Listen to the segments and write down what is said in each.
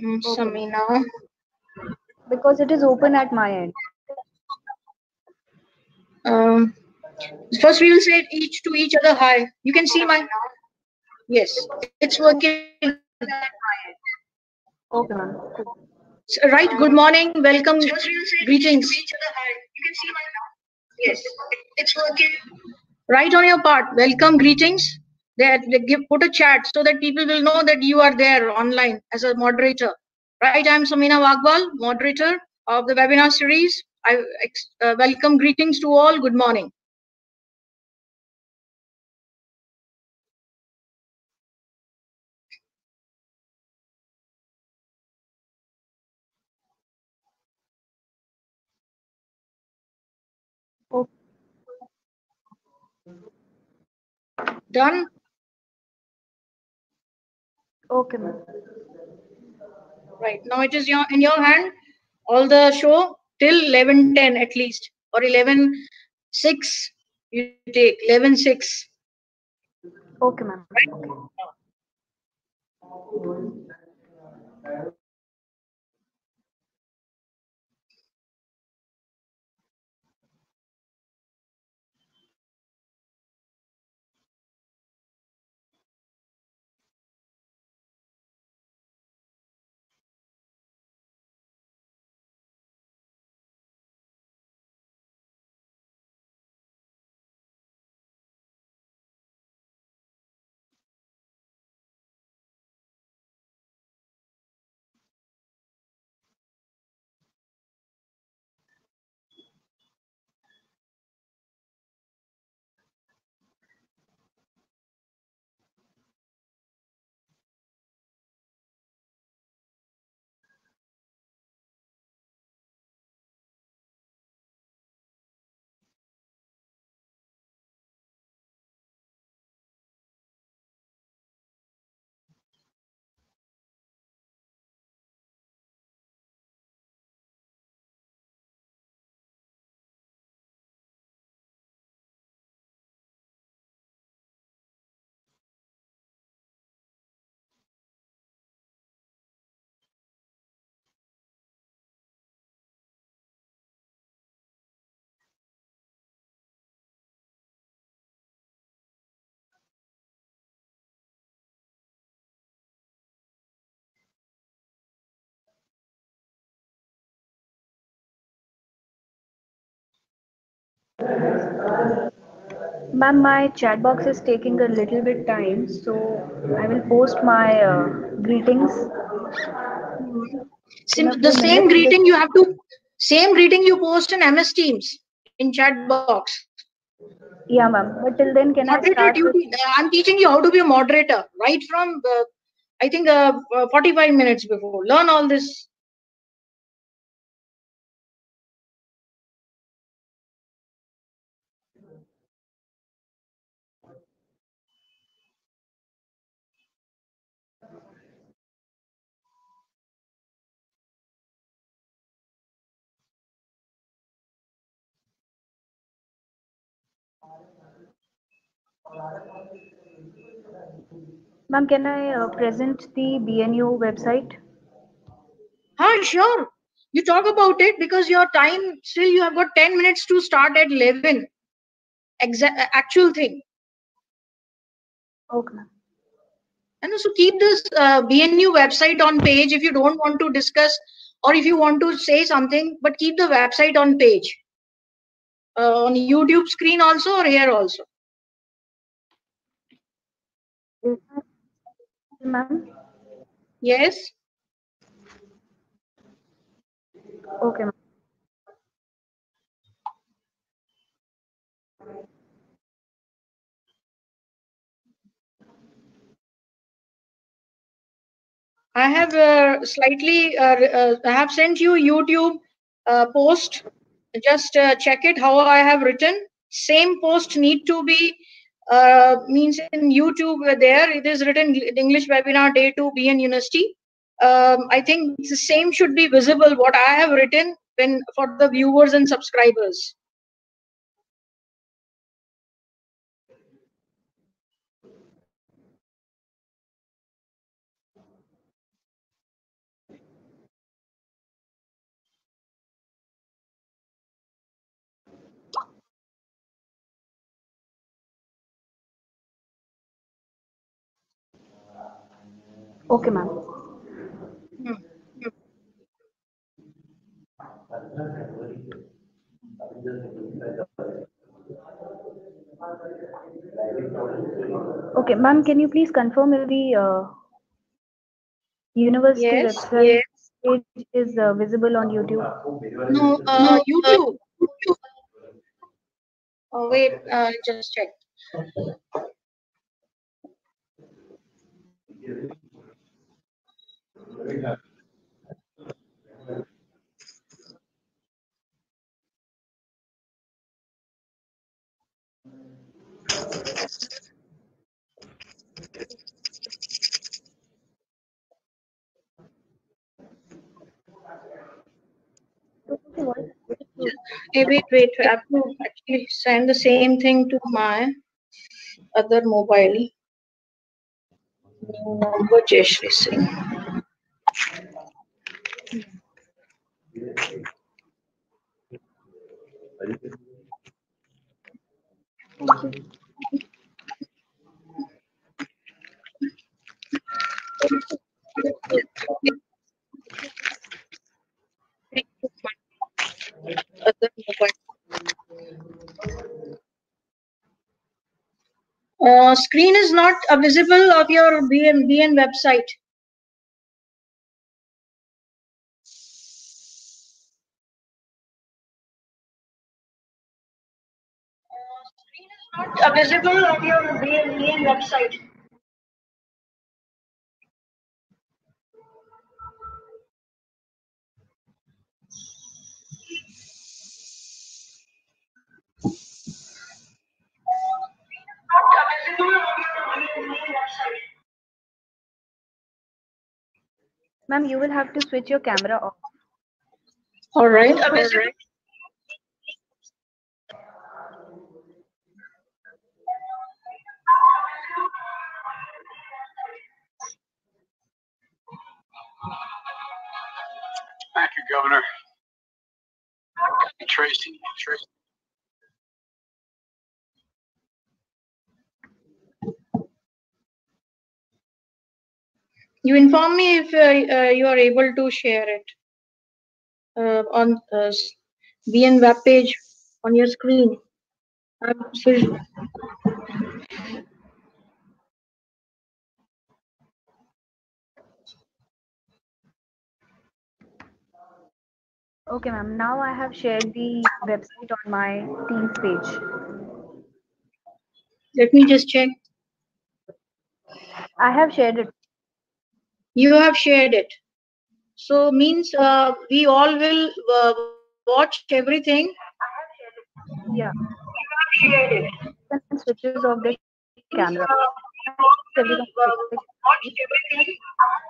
Mm, Okay. Samina. Because it is open at my end. Um, first, we will say each to each other hi. You can see my. Yes, it's working. Okay, ma'am. S- Right. Good morning. Welcome. Greetings. Yes, it's working. Right on your part. Welcome. Greetings. There, they give put a chat so that people will know that you are there online as a moderator. Right. I'm Samina Wagbal, moderator of the webinar series. I ex- uh, welcome. Greetings to all. Good morning. Done. Okay, ma'am. Right now it is your in your hand. All the show till 11:10 at least or 11:06. You take 11:06. Okay, ma'am. Okay. Ma'am, my chat box is taking a little bit time, so I will post my uh, greetings. Sim- the same greeting you have to same greeting you post in MS Teams in chat box. Yeah, ma'am. But till then, can I Moderator start with duty. uh, I'm teaching you how to be a moderator right from uh, I think uh, uh, 45 minutes before. Learn all this. Ma'am, can I uh, present the BNU website? Huh, sure. You talk about it because your time still you have got 10 minutes to start at 11. Exact actual thing. Okay. And so keep this uh, BNU website on page if you don't want to discuss or if you want to say something, but keep the website on page. Uh, on YouTube screen also or here also. Ma'am? Yes. Okay, ma'am. I have uh, slightly, uh, uh, I have sent you YouTube uh, post. Just uh, check it how I have written. Same post need to be uh, means in YouTube there it is written English webinar day two BN University. Um, I think the same should be visible what I have written when for the viewers and subscribers. Okay, ma'am. Hmm. Okay, ma'am, can you please confirm if the uh, university Yes, website page is uh, visible on YouTube? No, uh, YouTube. Oh, wait, uh, just check. Wait, wait. I have to actually send the same thing to my other mobile. Number Jayshree Singh. Other mobile. Uh, screen is not uh, visible of your BN, BN website. Uh, screen is not visible on your BN, BN website. Not visible on your BN, BN website. Ma'am, you will have to switch your camera off. All right. Uh, visible. Governor. Tracy, Tracy. You inform me if uh, uh, you are able to share it uh, on uh, BN web page on your screen. Okay, ma'am. Now I have shared the website on my Teams page. Let me just check. I have shared it. You have shared it. So means uh, we all will uh, watch everything. Yeah. Shared it. And switches off the camera. Watch everything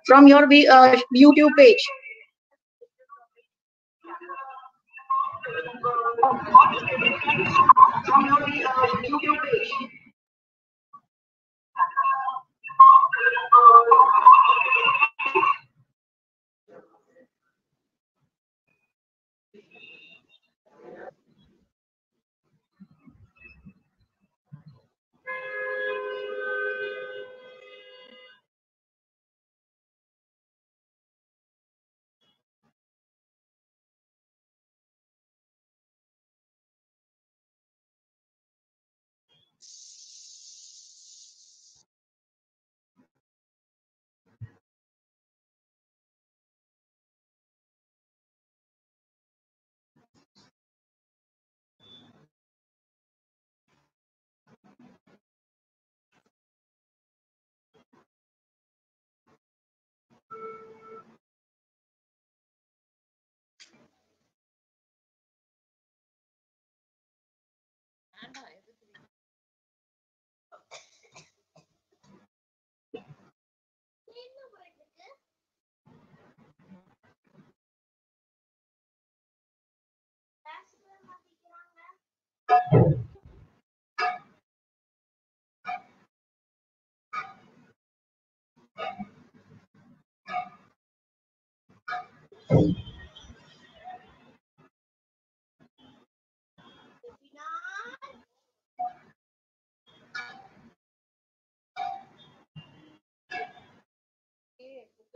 from your uh, YouTube page. Bom, pode ser reflexo da minha visão de que eu vejo.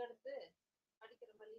எடுத்து படிக்கிற மாதிரி.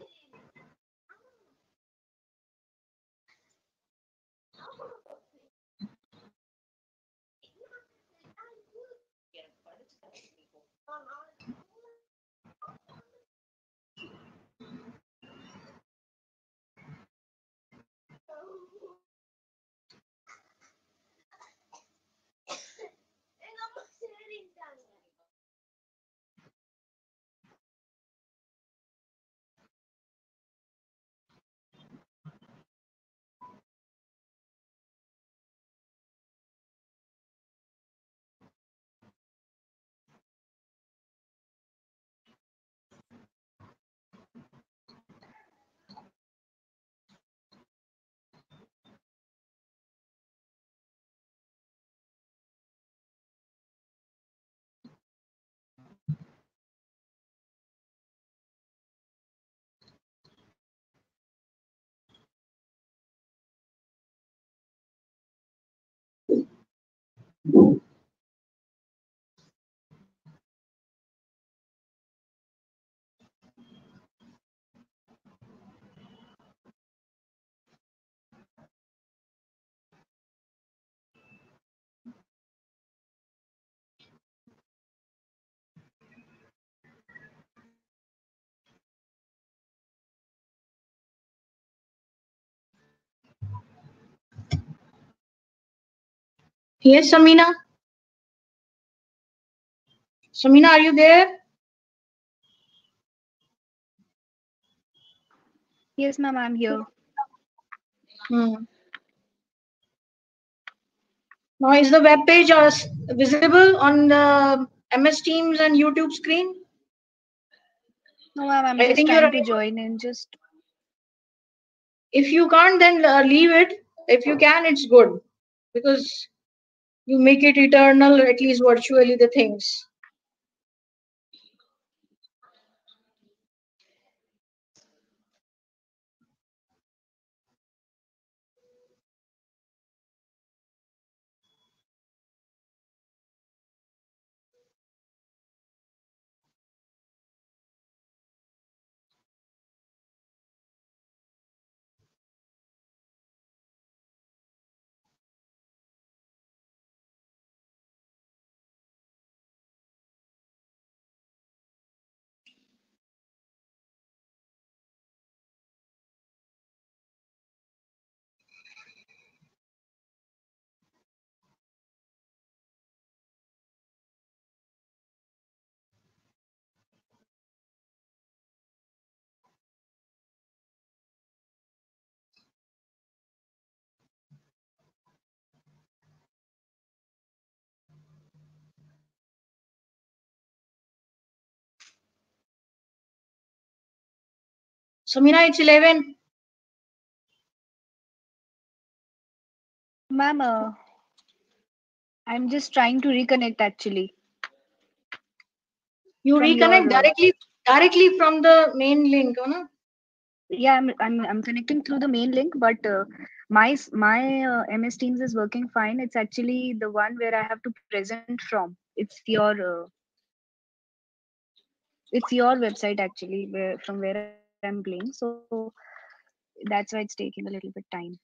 YouTube page. Yes, Samina. Samina, are you there? Yes, ma'am, I'm here. Hmm. Now, is the web page uh, visible on the MS Teams and YouTube screen? No, ma'am, I'm I just think you're trying to join in. Just If you can't, then uh, leave it. If you can, it's good because you make it eternal, at least virtually, the things. Samina, it's 11. ma'am, uh, I'm just trying to reconnect actually. You From reconnect your, directly directly from the main link, oh, no? Yeah, I'm I'm I'm connecting through the main link, but uh, my my uh, MS Teams is working fine. It's actually the one where I have to present from. It's your uh, it's your website actually where from where I'm playing. So that's why it's taking a little bit time.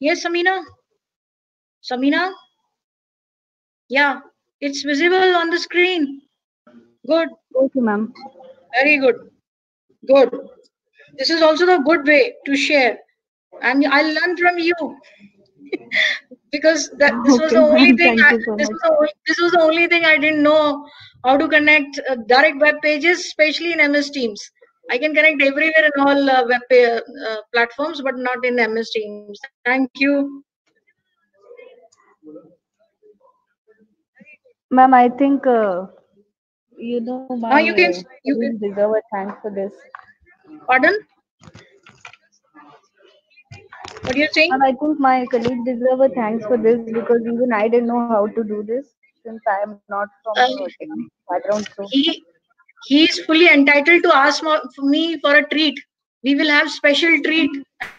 Yes, Samina? Samina? Yeah, it's visible on the screen. Good, Okay, ma'am. very good. Good. This is also the good way to share. And I'll learn from you. Because that this was the only thing I, so this was the only, this was the only thing I didn't know how to connect uh, direct web pages, especially in MS Teams. I can connect everywhere in all uh, web uh, platforms, but not in MS Teams. Thank you. Ma'am, I think uh, you know my Now you can uh, you can deserve a thanks for this. pardon. What are you saying? Ma'am, I think my colleague deserve a thanks for this because even I didn't know how to do this since I am not from tech background. So he he is fully entitled to ask for me for a treat. We will have special treat,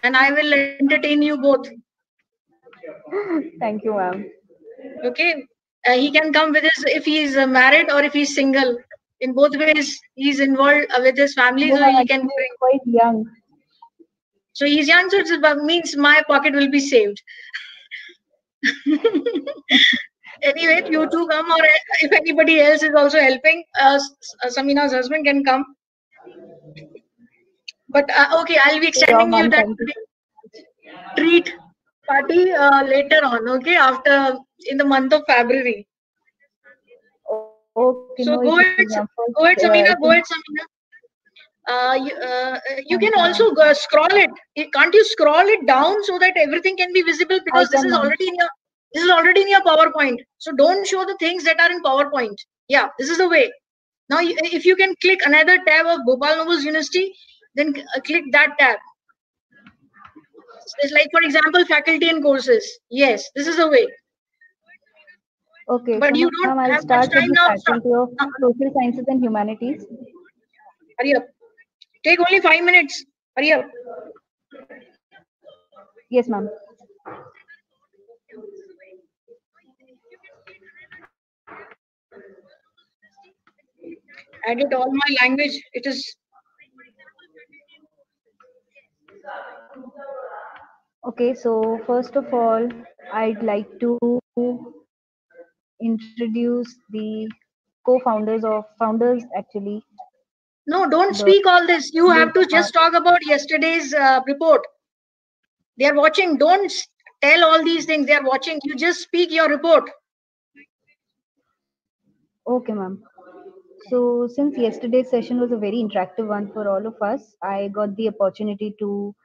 and I will entertain you both. thank you, ma'am. Okay, uh, he can come with his if he is uh, married or if he's single. In both ways, he's involved uh, with his family, so he can bring. quite young. So so it means my pocket will be saved. anyway, you two come, or if anybody else is also helping, uh, Samina's husband can come. But uh, okay, I'll be extending you that treat party uh, later on. Okay, after in the month of February. Okay, So no go ahead, issues, Sa- ma'am. First, go ahead, Samina. Go ahead, Samina. Uh, you, uh, you can also go, scroll it. Can't you scroll it down so that everything can be visible? Because this is already in your this is already in your PowerPoint. So don't show the things that are in PowerPoint. Yeah, this is the way. Now, if you can click another tab of Bhupal Nobles' University, then uh, click that tab. It's like, for example, faculty and courses. Yes, this is the way. Okay, But so you don't I'll have start much with time now. Faculty of Uh, Social Sciences and Humanities. hurry up. Take only five minutes. Hurry up. Yes, ma'am. Edit all my language. It is Okay, so first of all, I'd like to introduce the co-founders of founders actually no. Don't speak all this. You have to just talk about yesterday's uh, report. They are watching. Don't tell all these things. They are watching. You just speak your report. Okay, ma'am. So since yesterday's session was a very interactive one for all of us, I got the opportunity to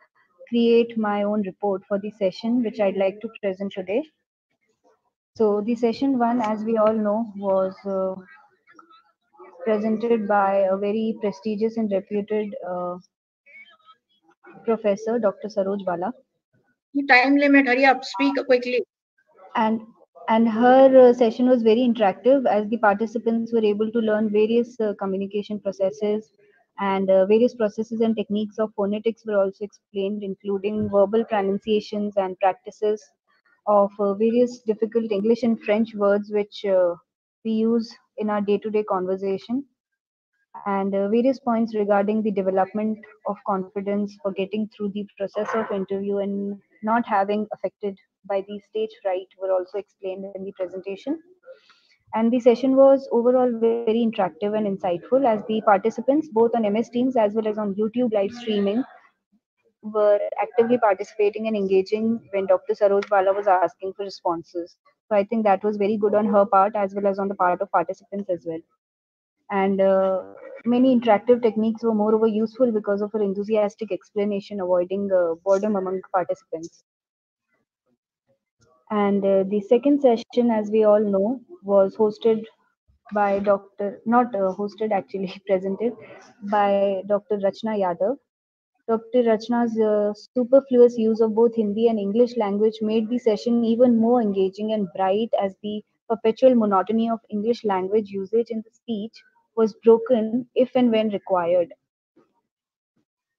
create my own report for the session, which I'd like to present today. So the session one, as we all know, was uh, presented by a very prestigious and reputed uh, professor, Dr. Saroj Bala. Time limit. Hurry up. Speak quickly. and and her uh, session was very interactive as the participants were able to learn various uh, communication processes and uh, various processes and techniques of phonetics were also explained including verbal pronunciations and practices of uh, various difficult english and french words which uh, we use in our day to day conversation and uh, various points regarding the development of confidence for getting through the process of interview and not having affected by the stage fright were also explained in the presentation and the session was overall very interactive and insightful as the participants both on ms teams as well as on youtube live streaming were actively participating and engaging when Dr. Saroj Bala was asking for responses. So I think that was very good on her part as well as on the part of participants as well. And uh, many interactive techniques were moreover useful because of her enthusiastic explanation, avoiding uh, boredom among participants. And uh, the second session, as we all know, was hosted by Dr. not uh, hosted actually presented by Dr. Rachna Yadav. Dr. Rachna's uh, superfluous use of both Hindi and English language made the session even more engaging and bright as the perpetual monotony of English language usage in the speech was broken if and when required.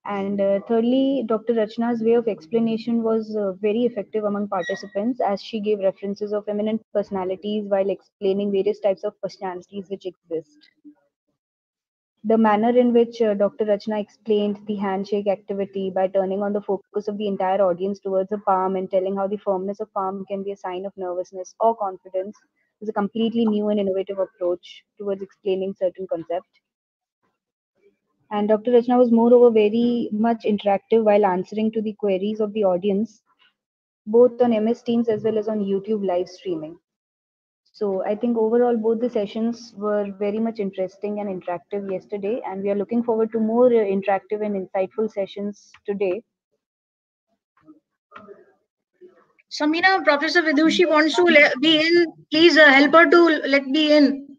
And uh, thirdly, Dr. Rachna's way of explanation was uh, very effective among participants as she gave references of eminent personalities while explaining various types of personalities which exist. The manner in which uh, Dr. Rachna explained the handshake activity by turning on the focus of the entire audience towards a palm and telling how the firmness of palm can be a sign of nervousness or confidence is a completely new and innovative approach towards explaining certain concept. and Dr. Rachna was moreover very much interactive while answering to the queries of the audience, both on MS Teams as well as on YouTube live streaming. So I think overall both the sessions were very much interesting and interactive yesterday, and we are looking forward to more uh, interactive and insightful sessions today. Samina, Professor Vidushi wants to be in. Please uh, help her to let me in.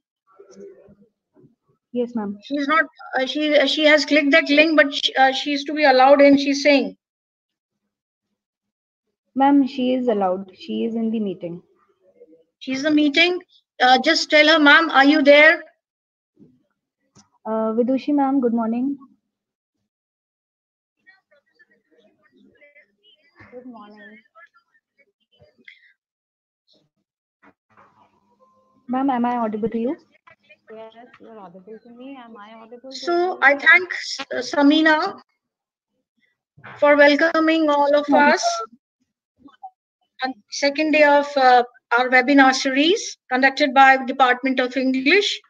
Yes, ma'am. She's not. Uh, she uh, she has clicked that link, but she, uh, she's to be allowed in. She's saying. Ma'am, she is allowed. She is in the meeting. She's a meeting. Uh, just tell her, ma'am, are you there? Uh, Vidushi, ma'am, good morning. Good morning. Ma'am, am I audible to you? Yes, you're audible to me. Am I audible? to So you? I thank uh, Samina for welcoming all of us on second day of uh, our webinar series conducted by Department of English,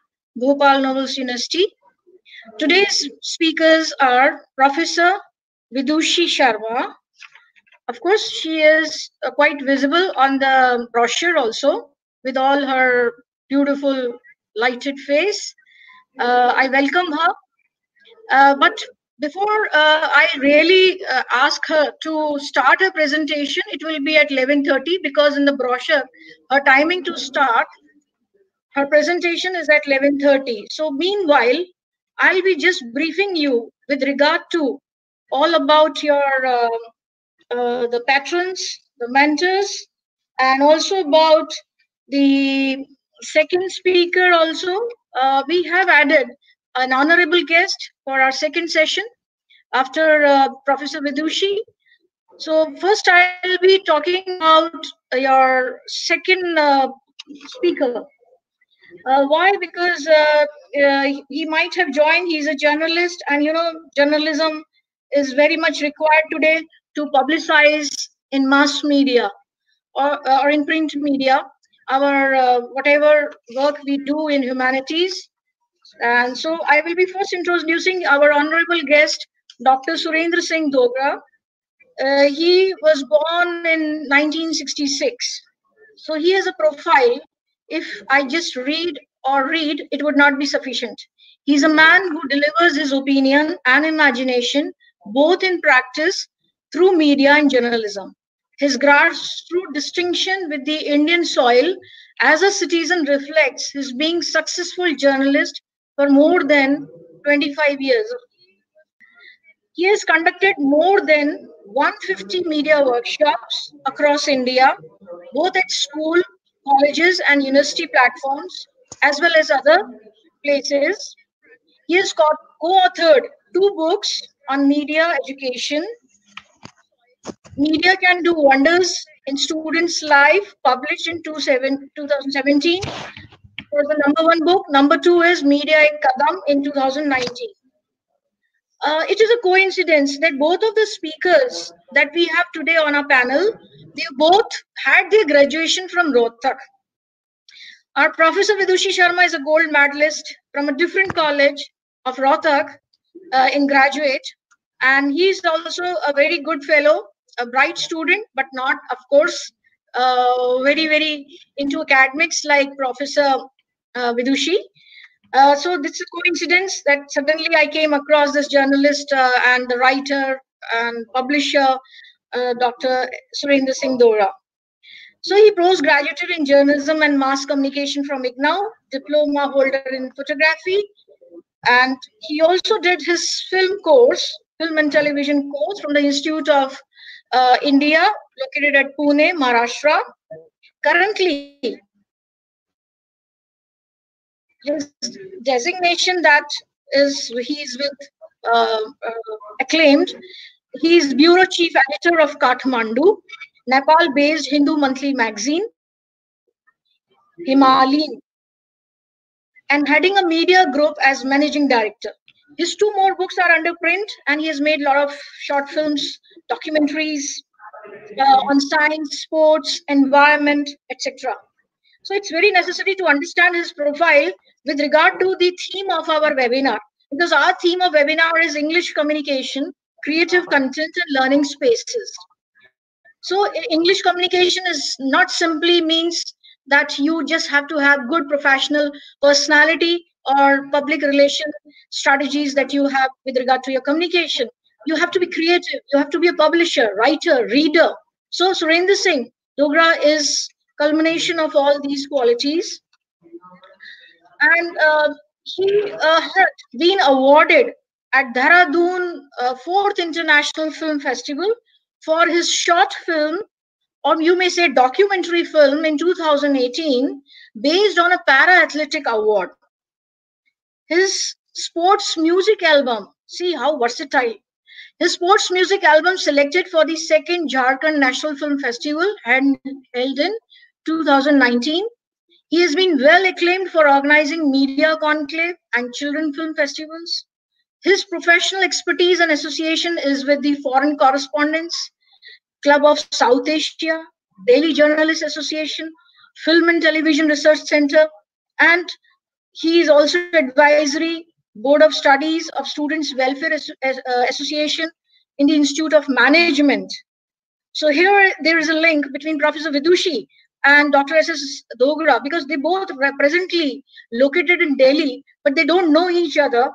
Bhupal Nobles' University. Today's speakers are Professor Vidushi Sharma. Of course, she is uh, quite visible on the brochure also with all her beautiful lighted face. Uh, I welcome her. Uh, but before uh, I really uh, ask her to start her presentation, it will be at 11.30 because in the brochure, her timing to start, her presentation is at 11.30. So meanwhile, I'll be just briefing you with regard to all about your uh, uh, the patrons, the mentors, and also about the second speaker also, uh, we have added an honorable guest for our second session after uh, Professor Vidushi. So first I'll be talking about your second uh, speaker. Uh, why? Because uh, uh, he might have joined, he's a journalist and you know, journalism is very much required today to publicize in mass media or, or in print media our uh, whatever work we do in humanities. And so I will be first introducing our honorable guest, Dr. Surendra Singh Dogra. Uh, he was born in 1966. So he has a profile. If I just read or read, it would not be sufficient. He's a man who delivers his opinion and imagination both in practice through media and journalism. His grassroots distinction with the Indian soil as a citizen reflects his being successful journalist for more than 25 years. He has conducted more than 150 media workshops across India, both at school, colleges, and university platforms, as well as other places. He has co-authored two books on media education Media Can Do Wonders in Students' Life, published in 2017. For the number one book. Number two is Media Ek Kadam in 2019. Uh, it is a coincidence that both of the speakers that we have today on our panel, they both had their graduation from Rohtak. Our Professor Vidushi Sharma is a gold medalist from a different college of Rohtak uh, in graduate, and he is also a very good fellow a bright student, but not, of course, uh, very, very into academics like Professor uh, Vidushi. Uh, so this is a coincidence that suddenly I came across this journalist uh, and the writer and publisher, uh, Dr. Surendra Singh Dogra. So he postgraduated in journalism and mass communication from IGNOU, diploma holder in photography, and he also did his film course, film and television course from the Institute of uh, India, located at Pune, Maharashtra. Currently, his designation that is he is with uh, uh, acclaimed. He is bureau chief editor of Kathmandu, Nepal-based Hindu monthly magazine, Himalayan, and heading a media group as managing director. His two more books are under print, and he has made a lot of short films, documentaries uh, on science, sports, environment, etc. So it's very necessary to understand his profile with regard to the theme of our webinar, because our theme of webinar is English communication, creative content, and learning spaces. So English communication is not simply means that you just have to have good professional personality or public relation strategies that you have with regard to your communication. You have to be creative. You have to be a publisher, writer, reader. So Surinder Singh, Dogra is culmination of all these qualities. And uh, he uh, had been awarded at Dehradun uh, 4th International Film Festival for his short film, or you may say documentary film in 2018, based on a para-athletic award. His sports music album, see how versatile. His sports music album selected for the second Jharkhand National Film Festival held in 2019. He has been well acclaimed for organizing media conclave and children film festivals. His professional expertise and association is with the Foreign Correspondents Club of South Asia, Daily Journalists Association, Film and Television Research Center, and he is also advisory board of studies of students welfare uh, association in the institute of management so here there is a link between professor vidushi and dr ss dogra because they both are presently located in delhi but they don't know each other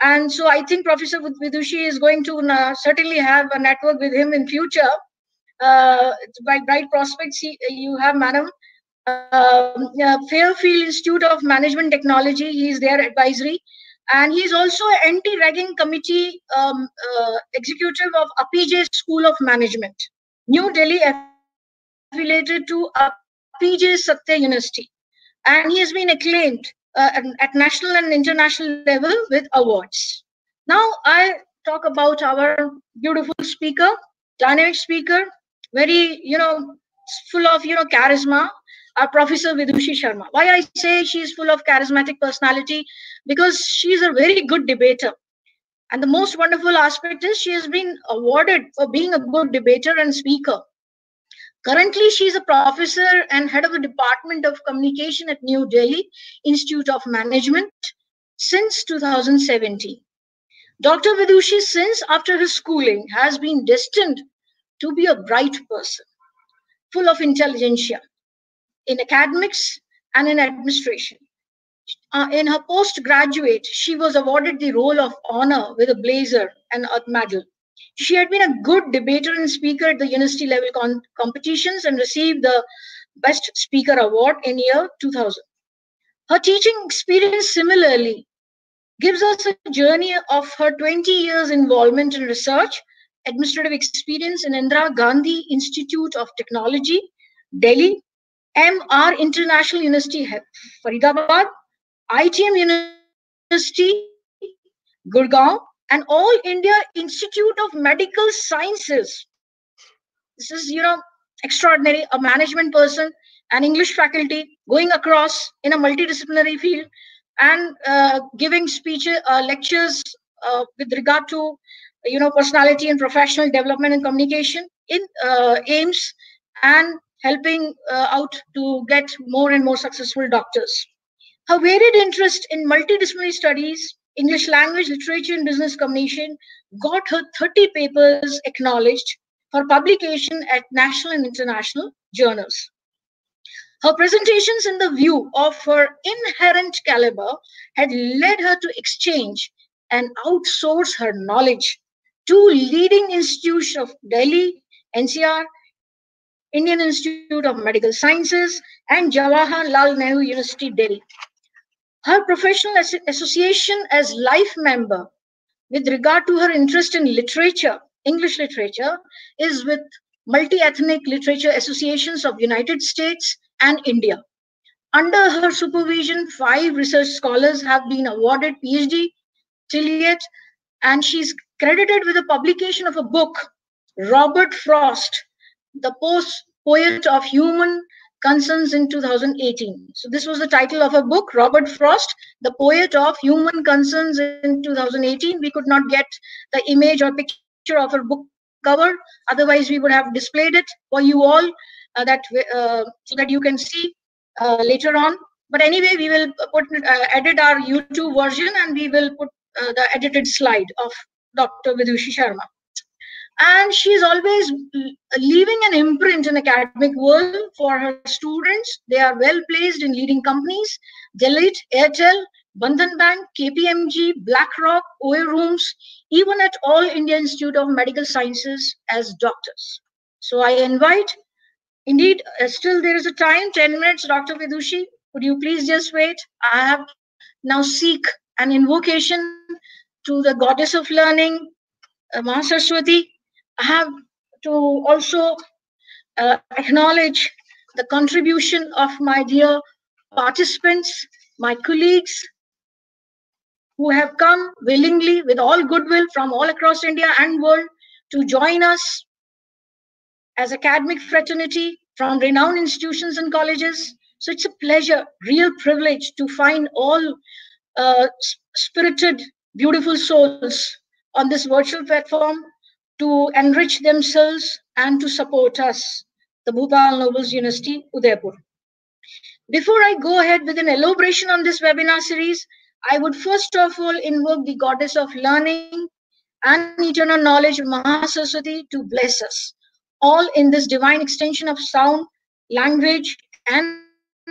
and so i think professor vidushi is going to uh, certainly have a network with him in future uh, by bright prospects he, you have madam uh, Fairfield Institute of Management Technology. He is their advisory. And he is also anti-ragging committee um, uh, executive of APJ School of Management, New Delhi affiliated to APJ Satya University. And he has been acclaimed uh, at, at national and international level with awards. Now I talk about our beautiful speaker, dynamic speaker, very, you know, full of, you know, charisma, our Professor Vidushi Sharma. Why I say she is full of charismatic personality? Because she is a very good debater. And the most wonderful aspect is she has been awarded for being a good debater and speaker. Currently, she is a professor and head of the Department of Communication at New Delhi Institute of Management since 2017. Dr. Vidushi, since after his schooling, has been destined to be a bright person, full of intelligentsia, in academics and in administration. Uh, in her postgraduate, she was awarded the roll of honor with a blazer and a medal. She had been a good debater and speaker at the university level competitions and received the Best Speaker Award in year 2000. Her teaching experience similarly gives us a journey of her 20 years involvement in research, administrative experience in Indira Gandhi Institute of Technology, Delhi, MR International University, Faridabad, ITM University, Gurgaon, and All India Institute of Medical Sciences. This is, you know, extraordinary. A management person, an English faculty going across in a multidisciplinary field and uh, giving speeches, uh, lectures uh, with regard to, you know, personality and professional development and communication in uh, AIIMS and helping uh, out to get more and more successful doctors. Her varied interest in multidisciplinary studies, English language, literature, and business communication got her 30 papers acknowledged for publication at national and international journals. Her presentations in the view of her inherent caliber had led her to exchange and outsource her knowledge to leading institutes of Delhi, NCR, Indian Institute of Medical Sciences, and Jawaharlal Nehru University, Delhi. Her professional as association as life member with regard to her interest in literature, English literature, is with multi-ethnic literature associations of United States and India. Under her supervision, five research scholars have been awarded PhD, affiliate, and she's credited with the publication of a book, Robert Frost, the post poet of human concerns in 2018. So this was the title of a book, Robert Frost, the poet of human concerns in 2018. We could not get the image or picture of her book cover. Otherwise, we would have displayed it for you all uh, that uh, so that you can see uh, later on. But anyway, we will put uh, edit our YouTube version and we will put uh, the edited slide of Dr. Vidushi Sharma and she's always leaving an imprint in academic world for her students. They are well placed in leading companies. Deloitte, airtel bandhan bank kpmg blackrock Oyo Rooms even at all india institute of medical sciences as doctors. So i invite indeed uh, still there is a time 10 minutes dr vidushi would you please just wait? I have now seek an invocation to the goddess of learning uh, Mahasaraswati, have to also uh, acknowledge the contribution of my dear participants, my colleagues, who have come willingly with all goodwill from all across India and world to join us as academic fraternity from renowned institutions and colleges. So it's a pleasure, real privilege to find all uh, spirited, beautiful souls on this virtual platform to enrich themselves and to support us, the Bhupal Nobles' University, Udaipur. Before I go ahead with an elaboration on this webinar series, I would first of all invoke the goddess of learning and eternal knowledge, Mahasaraswati, to bless us all in this divine extension of sound, language, and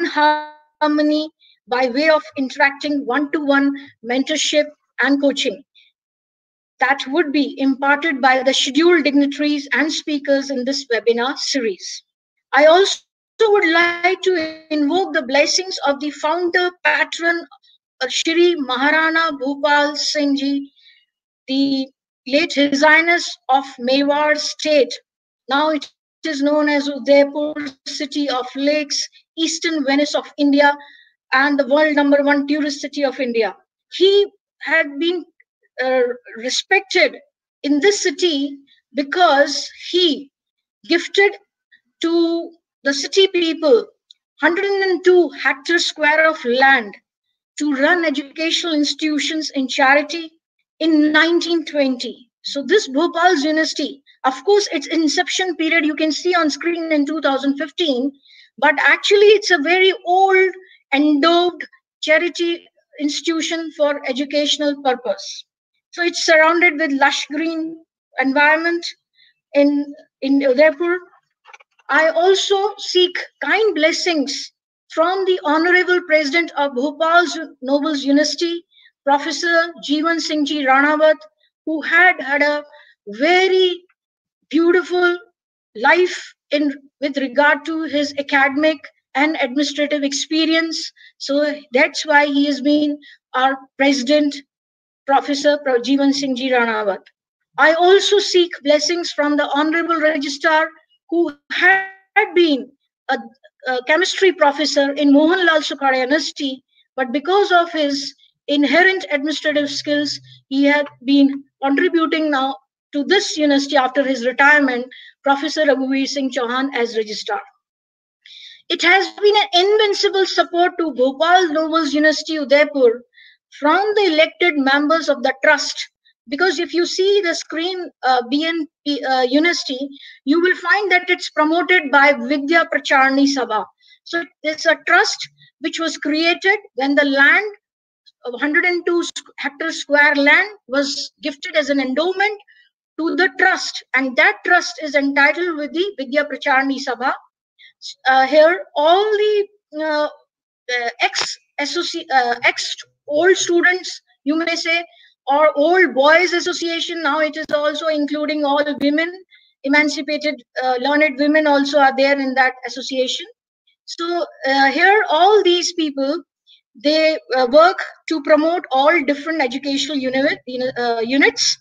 harmony by way of interacting one to one mentorship and coaching that would be imparted by the scheduled dignitaries and speakers in this webinar series. I also would like to invoke the blessings of the founder patron uh, Shri Maharana Bhupal Singh Ji, the late His Highness of Mewar State. Now it is known as Udaipur, city of lakes, eastern Venice of India, and the world number one tourist city of India. He had been uh, respected in this city because he gifted to the city people 102 hectares square of land to run educational institutions in charity in 1920 so this Bhupal's university of course its inception period you can see on screen in 2015 but actually it's a very old endowed charity institution for educational purpose so it's surrounded with lush green environment in, in Udaipur. I also seek kind blessings from the Honorable President of Bhupal's Nobles University, Professor Jeevan Singh Ji Ranawat, who had had a very beautiful life in with regard to his academic and administrative experience. So that's why he has been our president Professor Prajeevan Singh Ji Ranawat. I also seek blessings from the Honorable Registrar who had been a, a chemistry professor in Mohanlal Sukhadia University, but because of his inherent administrative skills, he had been contributing now to this university after his retirement, Professor Raghuveer Singh Chauhan as registrar. It has been an invincible support to Bhupal Nobles' University Udaipur from the elected members of the trust because if you see the screen uh, BNP uh, University, you will find that it's promoted by Vidya Pracharni Sabha. So it's a trust which was created when the land of 102 hectare square land was gifted as an endowment to the trust and that trust is entitled with the Vidya Pracharni Sabha. Uh, here all the uh, uh, ex, uh, ex old students, you may say, or old boys association. Now it is also including all women, emancipated, uh, learned women also are there in that association. So uh, here, all these people, they uh, work to promote all different educational unit, uh, units.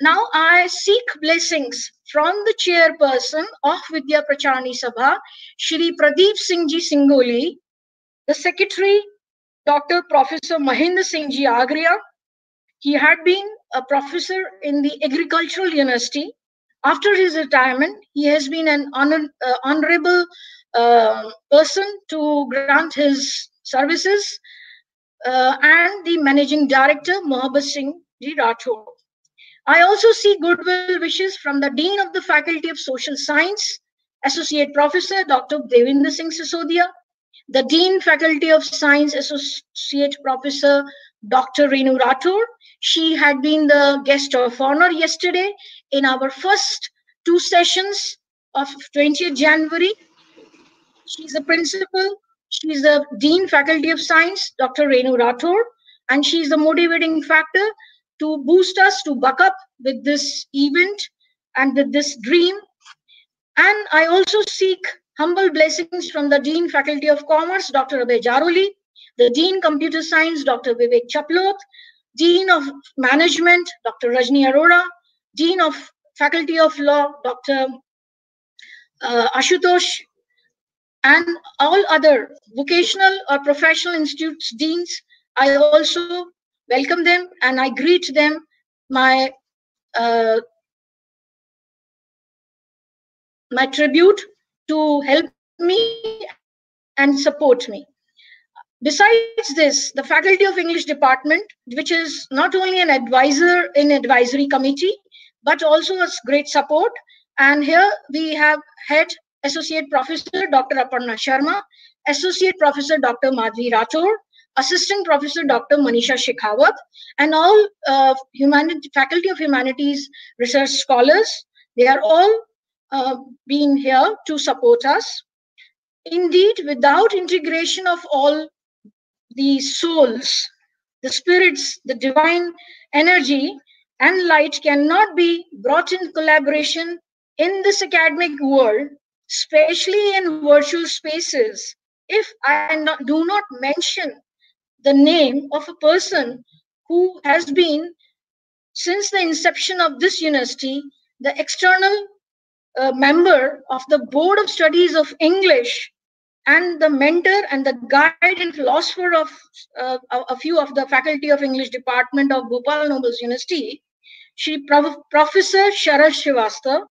Now I seek blessings from the chairperson of Vidya Pracharni Sabha, Shri Pradeep Singh Ji Singoli, the secretary Dr. Professor Mahinder Singh Ji Agria. He had been a professor in the Agricultural University. After his retirement, he has been an honor, uh, honorable uh, person to grant his services uh, and the managing director, Mohabbat Singh Ji Rathore. I also see goodwill wishes from the Dean of the Faculty of Social Science, Associate Professor Dr. Devinder Singh Sisodia, the Dean Faculty of Science Associate Professor Dr. Renu Rathore. She had been the guest of honor yesterday in our first two sessions of 20th January. She's the principal. She's the Dean Faculty of Science, Dr. Renu Rathore, and she's the motivating factor to boost us to buck up with this event and with this dream. And I also seek humble blessings from the Dean Faculty of Commerce, Dr. Abhay Jaruli, the Dean Computer Science, Dr. Vivek Chaplot, Dean of Management, Dr. Rajni Arora, Dean of Faculty of Law, Dr. Uh, Ashutosh, and all other vocational or professional institutes deans. I also welcome them and I greet them my uh, my tribute to help me and support me. Besides this, the Faculty of English Department, which is not only an advisor in advisory committee, but also a great support. And here we have head Associate Professor Dr. Aparna Sharma, Associate Professor Dr. Madhvi Rathore, Assistant Professor Dr. Manisha Shekhawat, and all uh, Faculty of Humanities research scholars. They are all uh, being here to support us. Indeed, without integration of all the souls, the spirits, the divine energy and light cannot be brought in collaboration in this academic world, especially in virtual spaces. If I not, do not mention the name of a person who has been, since the inception of this university, the external uh, member of the Board of Studies of English and the mentor and the guide and philosopher of uh, a few of the faculty of English department of Bhupal Nobles' University, she Prof Professor Sharad Srivastav,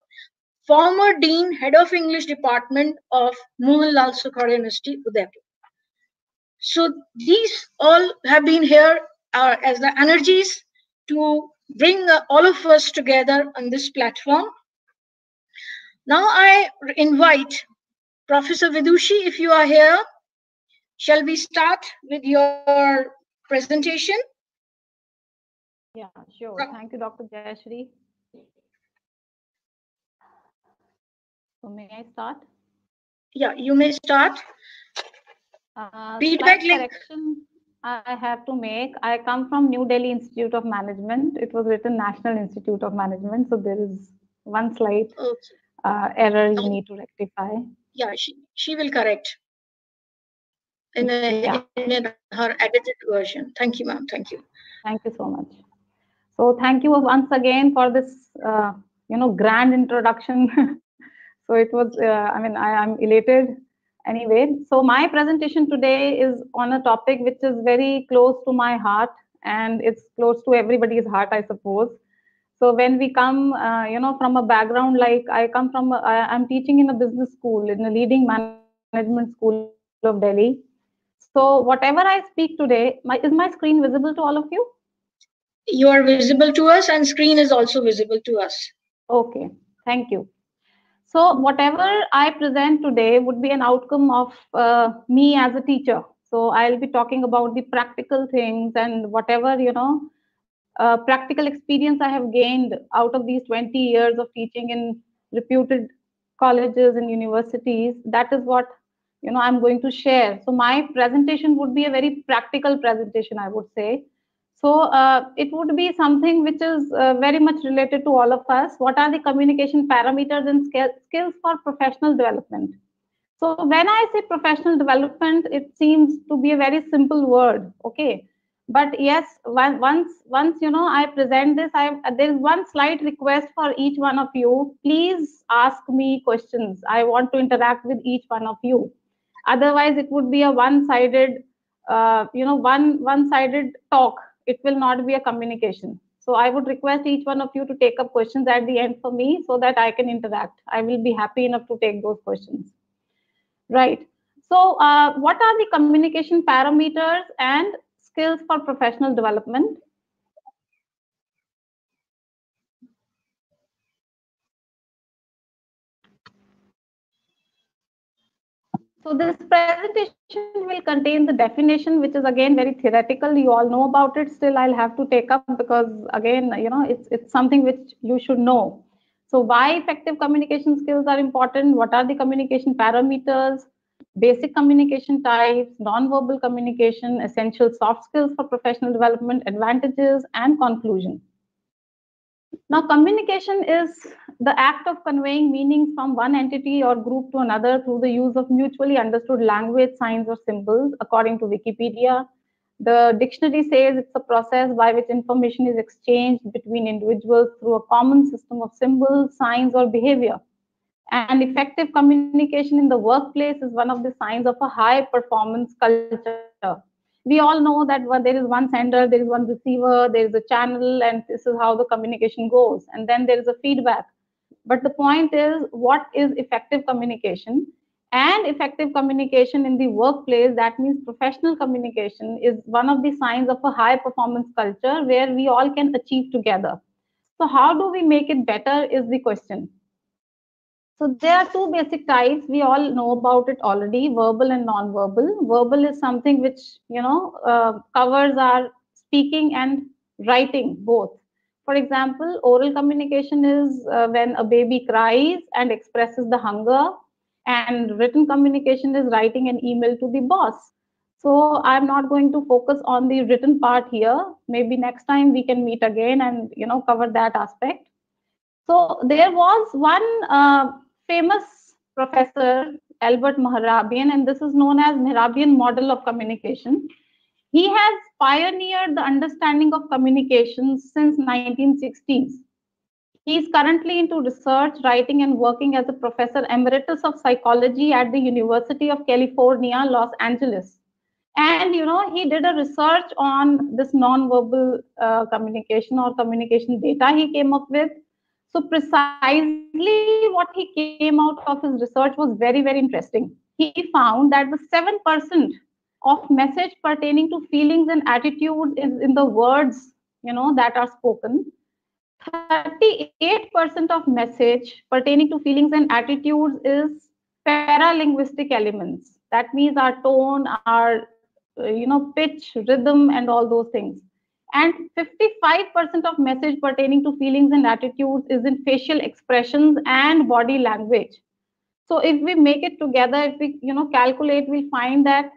former Dean, Head of English Department of Mohanlal Sukhadia University, Udaipur. So these all have been here uh, as the energies to bring uh, all of us together on this platform. Now I invite Professor Vidushi, if you are here, shall we start with your presentation? Yeah, sure. Thank you, Dr. Jayshree. So may I start? Yeah, you may start. Uh, Feedback link. correction I have to make. I come from New Delhi Institute of Management. It was written National Institute of Management. So there is one slight Okay. Uh, error you need to rectify. Yeah, she, she will correct in, a, Yeah. in a- her edited version. Thank you, ma'am. Thank you. Thank you so much. So thank you once again for this, uh, you know, grand introduction. so it was, uh, I mean, I am elated anyway. So my presentation today is on a topic which is very close to my heart and it's close to everybody's heart, I suppose. So when we come, uh, you know, from a background like I come from, a, I, I'm teaching in a business school, in a leading management school of Delhi. So whatever I speak today, my, is my screen visible to all of you? You are visible to us and screen is also visible to us. Okay, thank you. So whatever I present today would be an outcome of uh, me as a teacher. So I'll be talking about the practical things and whatever, you know, uh, practical experience I have gained out of these 20 years of teaching in reputed colleges and universities. That is what, you know, I'm going to share. So my presentation would be a very practical presentation, I would say. So uh, it would be something which is uh, very much related to all of us. What are the communication parameters and skills for professional development? So when I say professional development, it seems to be a very simple word, okay? But yes, on- once once you know I present this, I there is one slight request for each one of you. Please ask me questions. I want to interact with each one of you. Otherwise, it would be a one-sided, uh, you know, one one-sided talk. It will not be a communication. So I would request each one of you to take up questions at the end for me so that I can interact. I will be happy enough to take those questions. Right. So uh, what are the communication parameters and skills for professional development? So this presentation will contain the definition, which is again very theoretical. You all know about it. Still, I'll have to take up because again, you know, it's it's something which you should know. So why effective communication skills are important? What are the communication parameters? Basic communication types, non-verbal communication, essential soft skills for professional development, advantages, and conclusion. Now, communication is the act of conveying meanings from one entity or group to another through the use of mutually understood language, signs, or symbols, according to Wikipedia. The dictionary says it's a process by which information is exchanged between individuals through a common system of symbols, signs, or behavior. And effective communication in the workplace is one of the signs of a high performance culture we all know that when there is one sender, there is one receiver, there is a channel, and this is how the communication goes. And then there is a feedback. But the point is, what is effective communication? And effective communication in the workplace, that means professional communication, is one of the signs of a high performance culture where we all can achieve together. So, how do we make it better? Is the question. So there are two basic types. We all know about it already, verbal and non-verbal. Verbal is something which, you know, uh, covers our speaking and writing both. For example, oral communication is uh, when a baby cries and expresses the hunger and written communication is writing an email to the boss. So I'm not going to focus on the written part here. Maybe next time we can meet again and, you know, cover that aspect. So there was one uh, famous professor, Albert Mehrabian, and this is known as Mehrabian model of communication. He has pioneered the understanding of communication since 1960s. He is currently into research, writing, and working as a professor emeritus of psychology at the University of California, Los Angeles. And you know, he did a research on this non-verbal uh, communication or communication data he came up with so precisely what he came out of his research was very, very interesting. He found that the 7% of message pertaining to feelings and attitudes is in the words, you know, that are spoken. 38% of message pertaining to feelings and attitudes is paralinguistic elements. That means our tone, our, uh, you know, pitch, rhythm, and all those things and 55% of message pertaining to feelings and attitudes is in facial expressions and body language. So if we make it together if we you know calculate we'll find that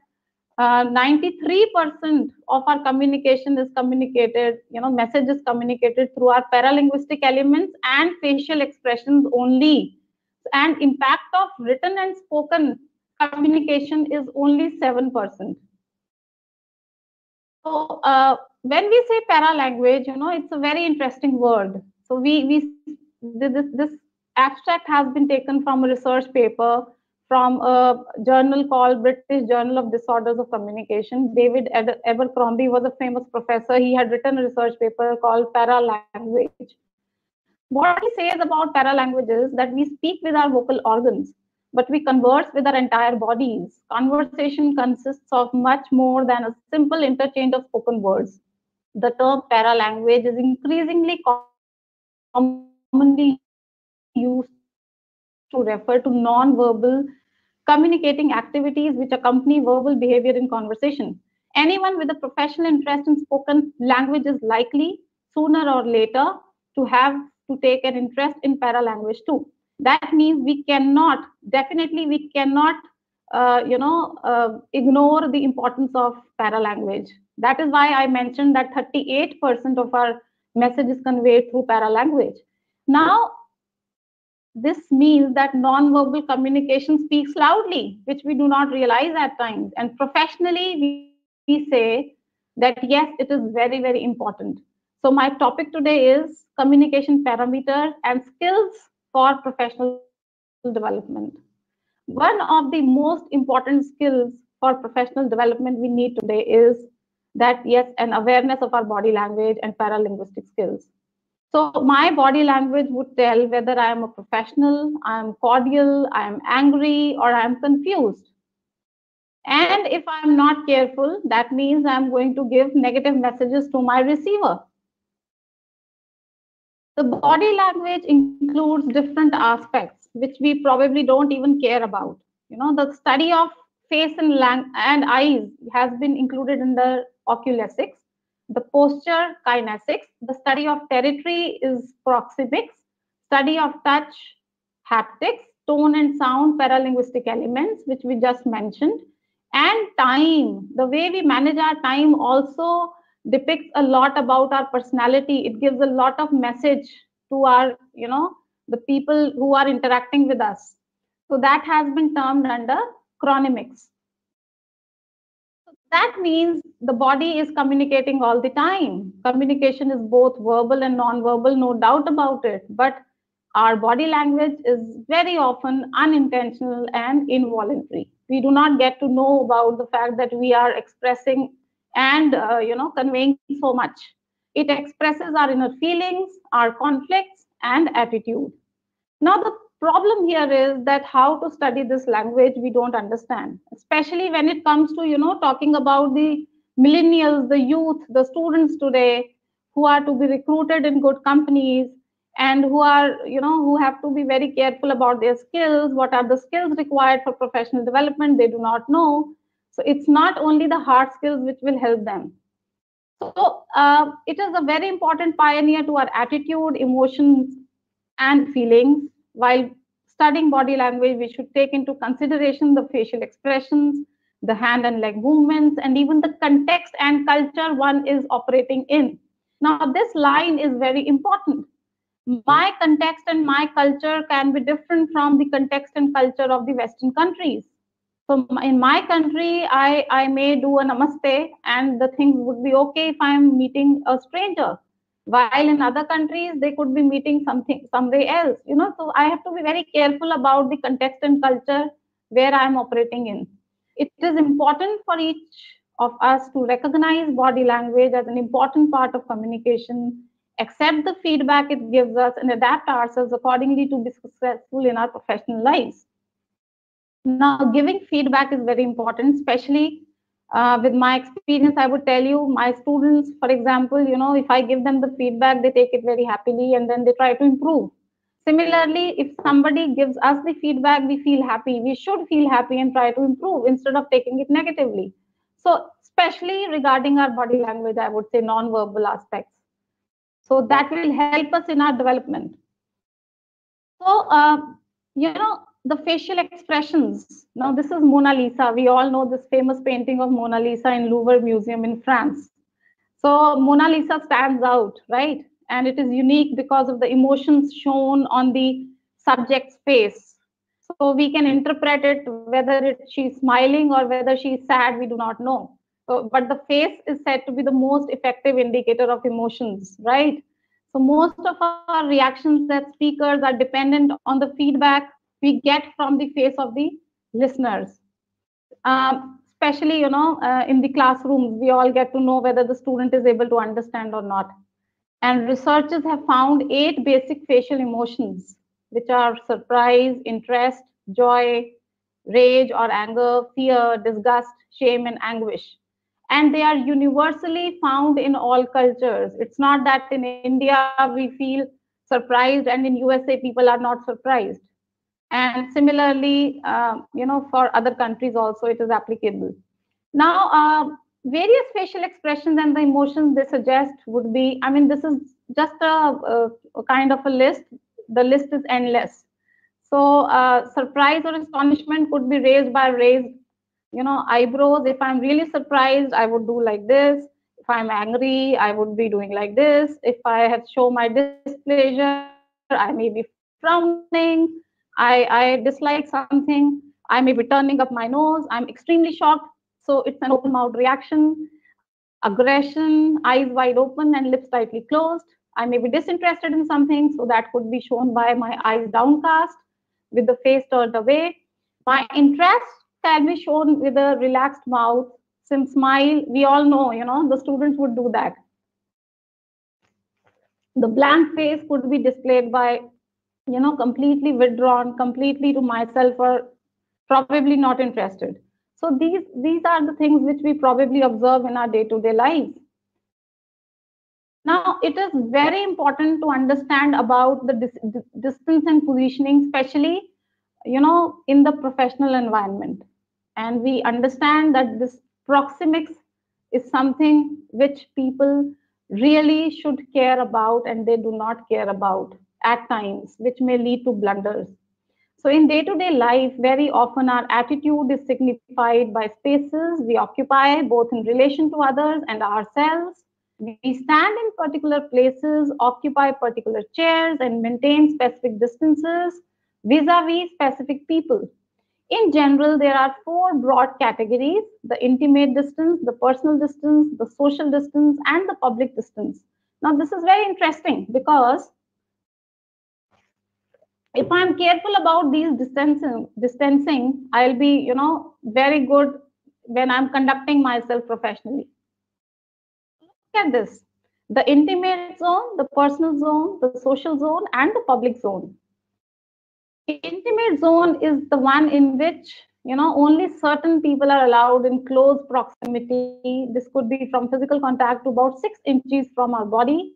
93% uh, of our communication is communicated you know message is communicated through our paralinguistic elements and facial expressions only. And impact of written and spoken communication is only 7% so uh, when we say para language, you know, it's a very interesting word. So we we this this abstract has been taken from a research paper from a journal called British Journal of Disorders of Communication. David Abercrombie was a famous professor. He had written a research paper called Para Language. What he says about para language is that we speak with our vocal organs but we converse with our entire bodies. Conversation consists of much more than a simple interchange of spoken words. The term paralanguage is increasingly commonly used to refer to non-verbal communicating activities which accompany verbal behavior in conversation. Anyone with a professional interest in spoken language is likely sooner or later to have to take an interest in paralanguage too that means we cannot definitely we cannot uh, you know uh, ignore the importance of paralanguage. That is why i mentioned that 38% of our message is conveyed through paralanguage. Now this means that non-verbal communication speaks loudly which we do not realize at times. And professionally we, we say that yes it is very very important. So my topic today is communication parameters and skills for professional development. One of the most important skills for professional development we need today is that yes, an awareness of our body language and paralinguistic skills. So my body language would tell whether I am a professional, I am cordial, I am angry, or I am confused. And if I'm not careful, that means I'm going to give negative messages to my receiver. The body language includes different aspects, which we probably don't even care about. You know, the study of face and, and eyes has been included in the oculesics. The posture kinesics, the study of territory is proxemics, study of touch, haptics, tone and sound, paralinguistic elements, which we just mentioned, and time. The way we manage our time also depicts a lot about our personality. It gives a lot of message to our, you know, the people who are interacting with us. So that has been termed under chronemics that means the body is communicating all the time. Communication is both verbal and non-verbal, no doubt about it. But our body language is very often unintentional and involuntary. We do not get to know about the fact that we are expressing and uh, you know conveying so much. It expresses our inner feelings, our conflicts, and attitude. Now the problem here is that how to study this language we don't understand especially when it comes to you know talking about the millennials the youth the students today who are to be recruited in good companies and who are you know who have to be very careful about their skills what are the skills required for professional development they do not know so it's not only the hard skills which will help them so uh, it is a very important pioneer to our attitude emotions and feelings while studying body language, we should take into consideration the facial expressions, the hand and leg movements, and even the context and culture one is operating in. Now, this line is very important. My context and my culture can be different from the context and culture of the Western countries. So in my country, I, I may do a namaste and the things would be okay if I'm meeting a stranger. While in other countries they could be meeting something somewhere else you know. So i have to be very careful about the context and culture where i am operating in. It is important for each of us to recognize body language as an important part of communication accept the feedback it gives us and adapt ourselves accordingly to be successful in our professional lives now giving feedback is very important especially uh, with my experience i would tell you my students for example you know if i give them the feedback they take it very happily and then they try to improve. Similarly if somebody gives us the feedback we feel happy. We should feel happy and try to improve instead of taking it negatively. So especially regarding our body language i would say non-verbal aspects. So that will help us in our development. So uh, you know the facial expressions. Now, this is Mona Lisa. We all know this famous painting of Mona Lisa in Louvre Museum in France. So, Mona Lisa stands out, right? And it is unique because of the emotions shown on the subject's face. So, we can interpret it whether it, she's smiling or whether she's sad, we do not know. So, but the face is said to be the most effective indicator of emotions, right? So, most of our reactions as speakers are dependent on the feedback we get from the face of the listeners. Um, especially, you know, uh, in the classrooms, we all get to know whether the student is able to understand or not. And researchers have found eight basic facial emotions, which are surprise, interest, joy, rage or anger, fear, disgust, shame, and anguish. And they are universally found in all cultures. It's not that in India we feel surprised and in USA people are not surprised and similarly uh, you know for other countries also it is applicable. Now uh, various facial expressions and the emotions they suggest would be i mean this is just a, a, a kind of a list. The list is endless. So uh, surprise or astonishment could be raised by raised you know eyebrows. If i'm really surprised i would do like this. If i'm angry i would be doing like this. If i have shown my displeasure i may be frowning I, I dislike something, I may be turning up my nose, I'm extremely shocked. So it's an open mouth reaction, aggression, eyes wide open and lips tightly closed. I may be disinterested in something, so that could be shown by my eyes downcast with the face turned away. My interest can be shown with a relaxed mouth, some smile. We all know, you know, the students would do that. The blank face could be displayed by, you know, completely withdrawn, completely to myself, or probably not interested. So these these are the things which we probably observe in our day-to-day lives. Now, it is very important to understand about the dis distance and positioning, especially, you know, in the professional environment. And we understand that this proxemics is something which people really should care about and they do not care about at times, which may lead to blunders. So in day-to-day life, very often our attitude is signified by spaces we occupy, both in relation to others and ourselves. We stand in particular places, occupy particular chairs, and maintain specific distances vis-a-vis -vis specific people. In general, there are four broad categories, the intimate distance, the personal distance, the social distance, and the public distance. Now, this is very interesting because if I'm careful about these distancing, distancing, I'll be, you know, very good when I'm conducting myself professionally. Look at this. The intimate zone, the personal zone, the social zone, and the public zone the intimate zone is the one in which you know only certain people are allowed in close proximity this could be from physical contact to about six inches from our body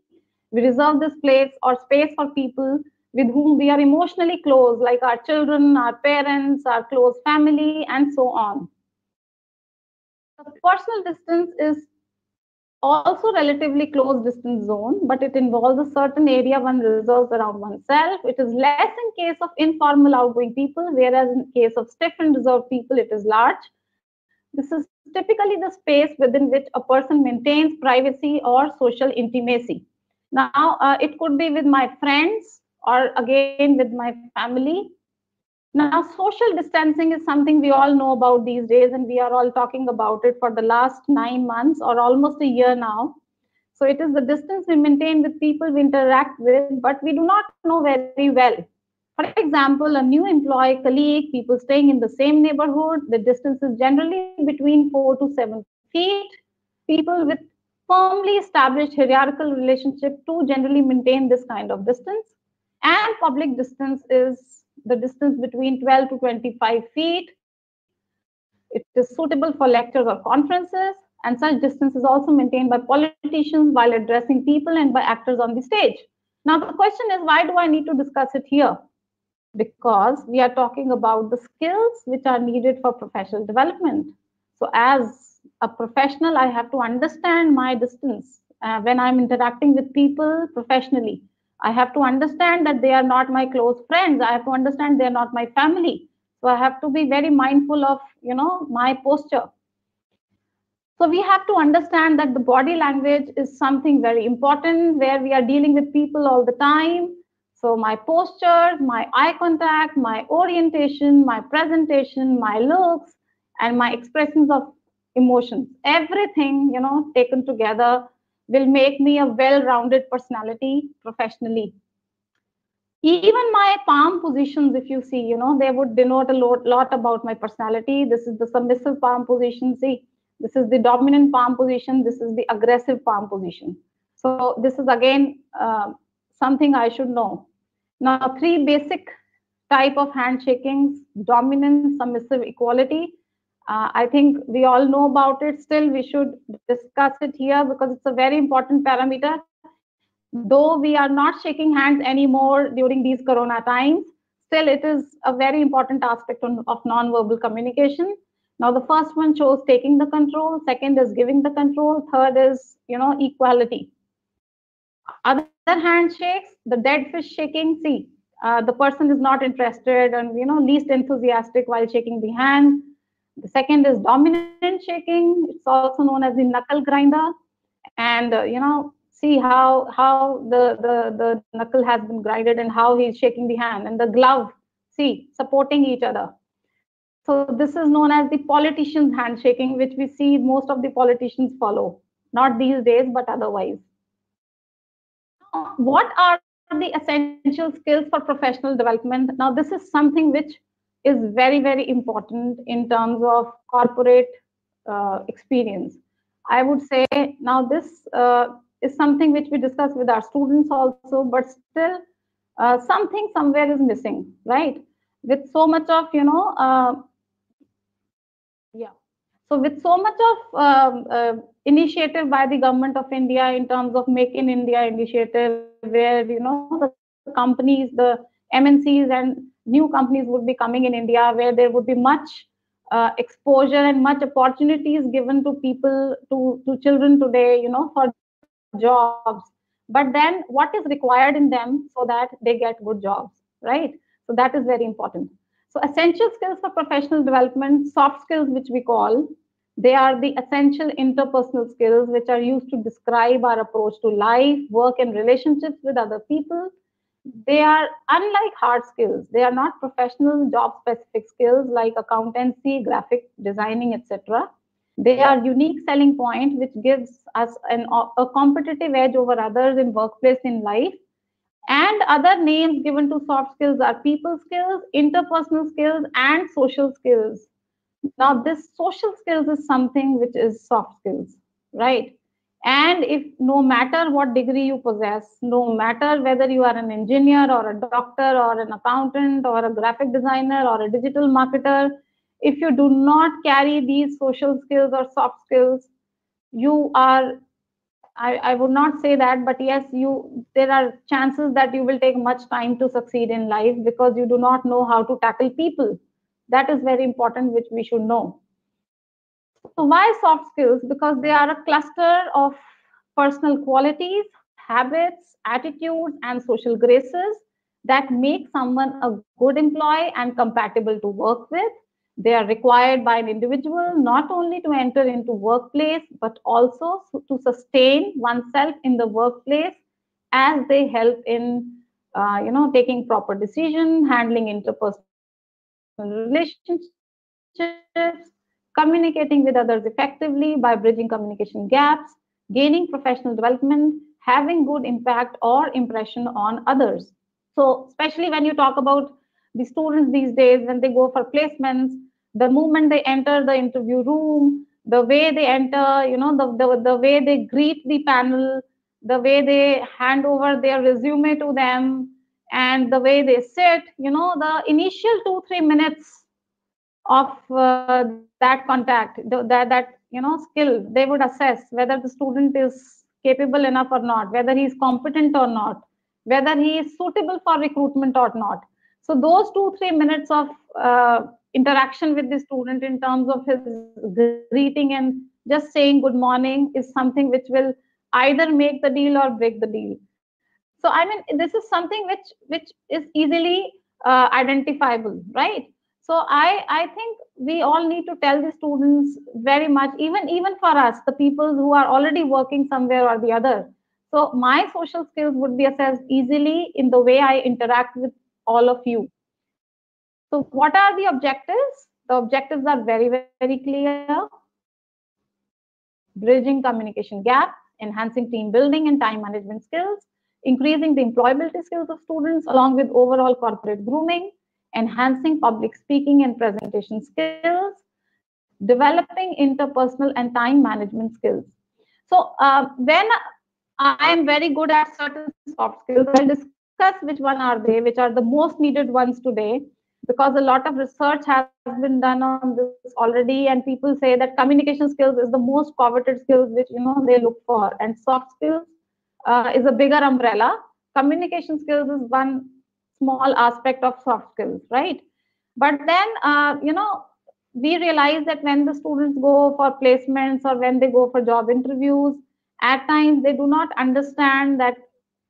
we reserve this place or space for people with whom we are emotionally close like our children our parents our close family and so on the personal distance is also relatively close distance zone, but it involves a certain area one reserves around oneself. It is less in case of informal outgoing people, whereas in case of stiff and reserved people, it is large. This is typically the space within which a person maintains privacy or social intimacy. Now, uh, it could be with my friends or again with my family now, social distancing is something we all know about these days, and we are all talking about it for the last nine months or almost a year now. So it is the distance we maintain with people we interact with, but we do not know very well. For example, a new employee, colleague, people staying in the same neighborhood, the distance is generally between four to seven feet. People with firmly established hierarchical relationship to generally maintain this kind of distance. And public distance is the distance between 12 to 25 feet. It is suitable for lectures or conferences, and such distance is also maintained by politicians while addressing people and by actors on the stage. Now, the question is, why do I need to discuss it here? Because we are talking about the skills which are needed for professional development. So, as a professional, I have to understand my distance uh, when I'm interacting with people professionally. I have to understand that they are not my close friends. I have to understand they're not my family. So I have to be very mindful of, you know, my posture. So we have to understand that the body language is something very important where we are dealing with people all the time. So my posture, my eye contact, my orientation, my presentation, my looks, and my expressions of emotions, everything, you know, taken together will make me a well-rounded personality professionally. Even my palm positions, if you see, you know, they would denote a lot, lot about my personality. This is the submissive palm position. See, this is the dominant palm position. This is the aggressive palm position. So this is again uh, something I should know. Now, three basic type of handshakings, dominant, submissive, equality uh, I think we all know about it. Still, we should discuss it here because it's a very important parameter. Though we are not shaking hands anymore during these corona times, still it is a very important aspect on, of non-verbal communication. Now, the first one shows taking the control. Second is giving the control. Third is, you know, equality. Other handshakes, the dead fish shaking. See, uh, the person is not interested and, you know, least enthusiastic while shaking the hand the second is dominant shaking. It's also known as the knuckle grinder. And, uh, you know, see how how the, the, the knuckle has been grinded and how he's shaking the hand. And the glove, see, supporting each other. So this is known as the politician's handshaking, which we see most of the politicians follow. Not these days, but otherwise. What are the essential skills for professional development? Now, this is something which is very, very important in terms of corporate uh, experience. I would say now this uh, is something which we discuss with our students also, but still uh, something somewhere is missing, right? With so much of, you know, uh, yeah. So with so much of um, uh, initiative by the government of India in terms of Make in India initiative, where, you know, the companies, the MNCs and new companies would be coming in India, where there would be much uh, exposure and much opportunities given to people, to, to children today, you know, for jobs. But then what is required in them so that they get good jobs right? So that is very important. So essential skills for professional development soft skills which we call they are the essential interpersonal skills which are used to describe our approach to life work and relationships with other people they are unlike hard skills they are not professional job specific skills like accountancy graphic designing etc they are unique selling point which gives us an, a competitive edge over others in workplace in life. And other names given to soft skills are people skills, interpersonal skills, and social skills. Now, this social skills is something which is soft skills, right? And if no matter what degree you possess, no matter whether you are an engineer or a doctor or an accountant or a graphic designer or a digital marketer, if you do not carry these social skills or soft skills you are I, I would not say that but yes you there are chances that you will take much time to succeed in life because you do not know how to tackle people. That is very important which we should know so why soft skills? Because they are a cluster of personal qualities habits attitudes and social graces that make someone a good employee and compatible to work with. They are required by an individual not only to enter into workplace, but also to sustain oneself in the workplace as they help in, uh, you know, taking proper decision, handling interpersonal relationships, communicating with others effectively by bridging communication gaps, gaining professional development, having good impact or impression on others. So, especially when you talk about the students these days, when they go for placements, the moment they enter the interview room the way they enter you know the, the, the way they greet the panel the way they hand over their resume to them and the way they sit you know the initial two three minutes of uh, that contact the, that that you know skill they would assess whether the student is capable enough or not whether he is competent or not whether he is suitable for recruitment or not. So those two three minutes of uh, interaction with the student in terms of his greeting and just saying good morning is something which will either make the deal or break the deal. So i mean this is something which which is easily uh, identifiable right so i i think we all need to tell the students very much even even for us the people who are already working somewhere or the other so my social skills would be assessed easily in the way i interact with all of you so what are the objectives? The objectives are very, very clear. Bridging communication gap, enhancing team building and time management skills, increasing the employability skills of students along with overall corporate grooming, enhancing public speaking and presentation skills, developing interpersonal and time management skills. So uh, when I am very good at certain soft skills, I'll discuss which one are they, which are the most needed ones today because a lot of research has been done on this already and people say that communication skills is the most coveted skills which you know they look for and soft skills uh, is a bigger umbrella communication skills is one small aspect of soft skills right? But then uh, you know we realize that when the students go for placements or when they go for job interviews at times they do not understand that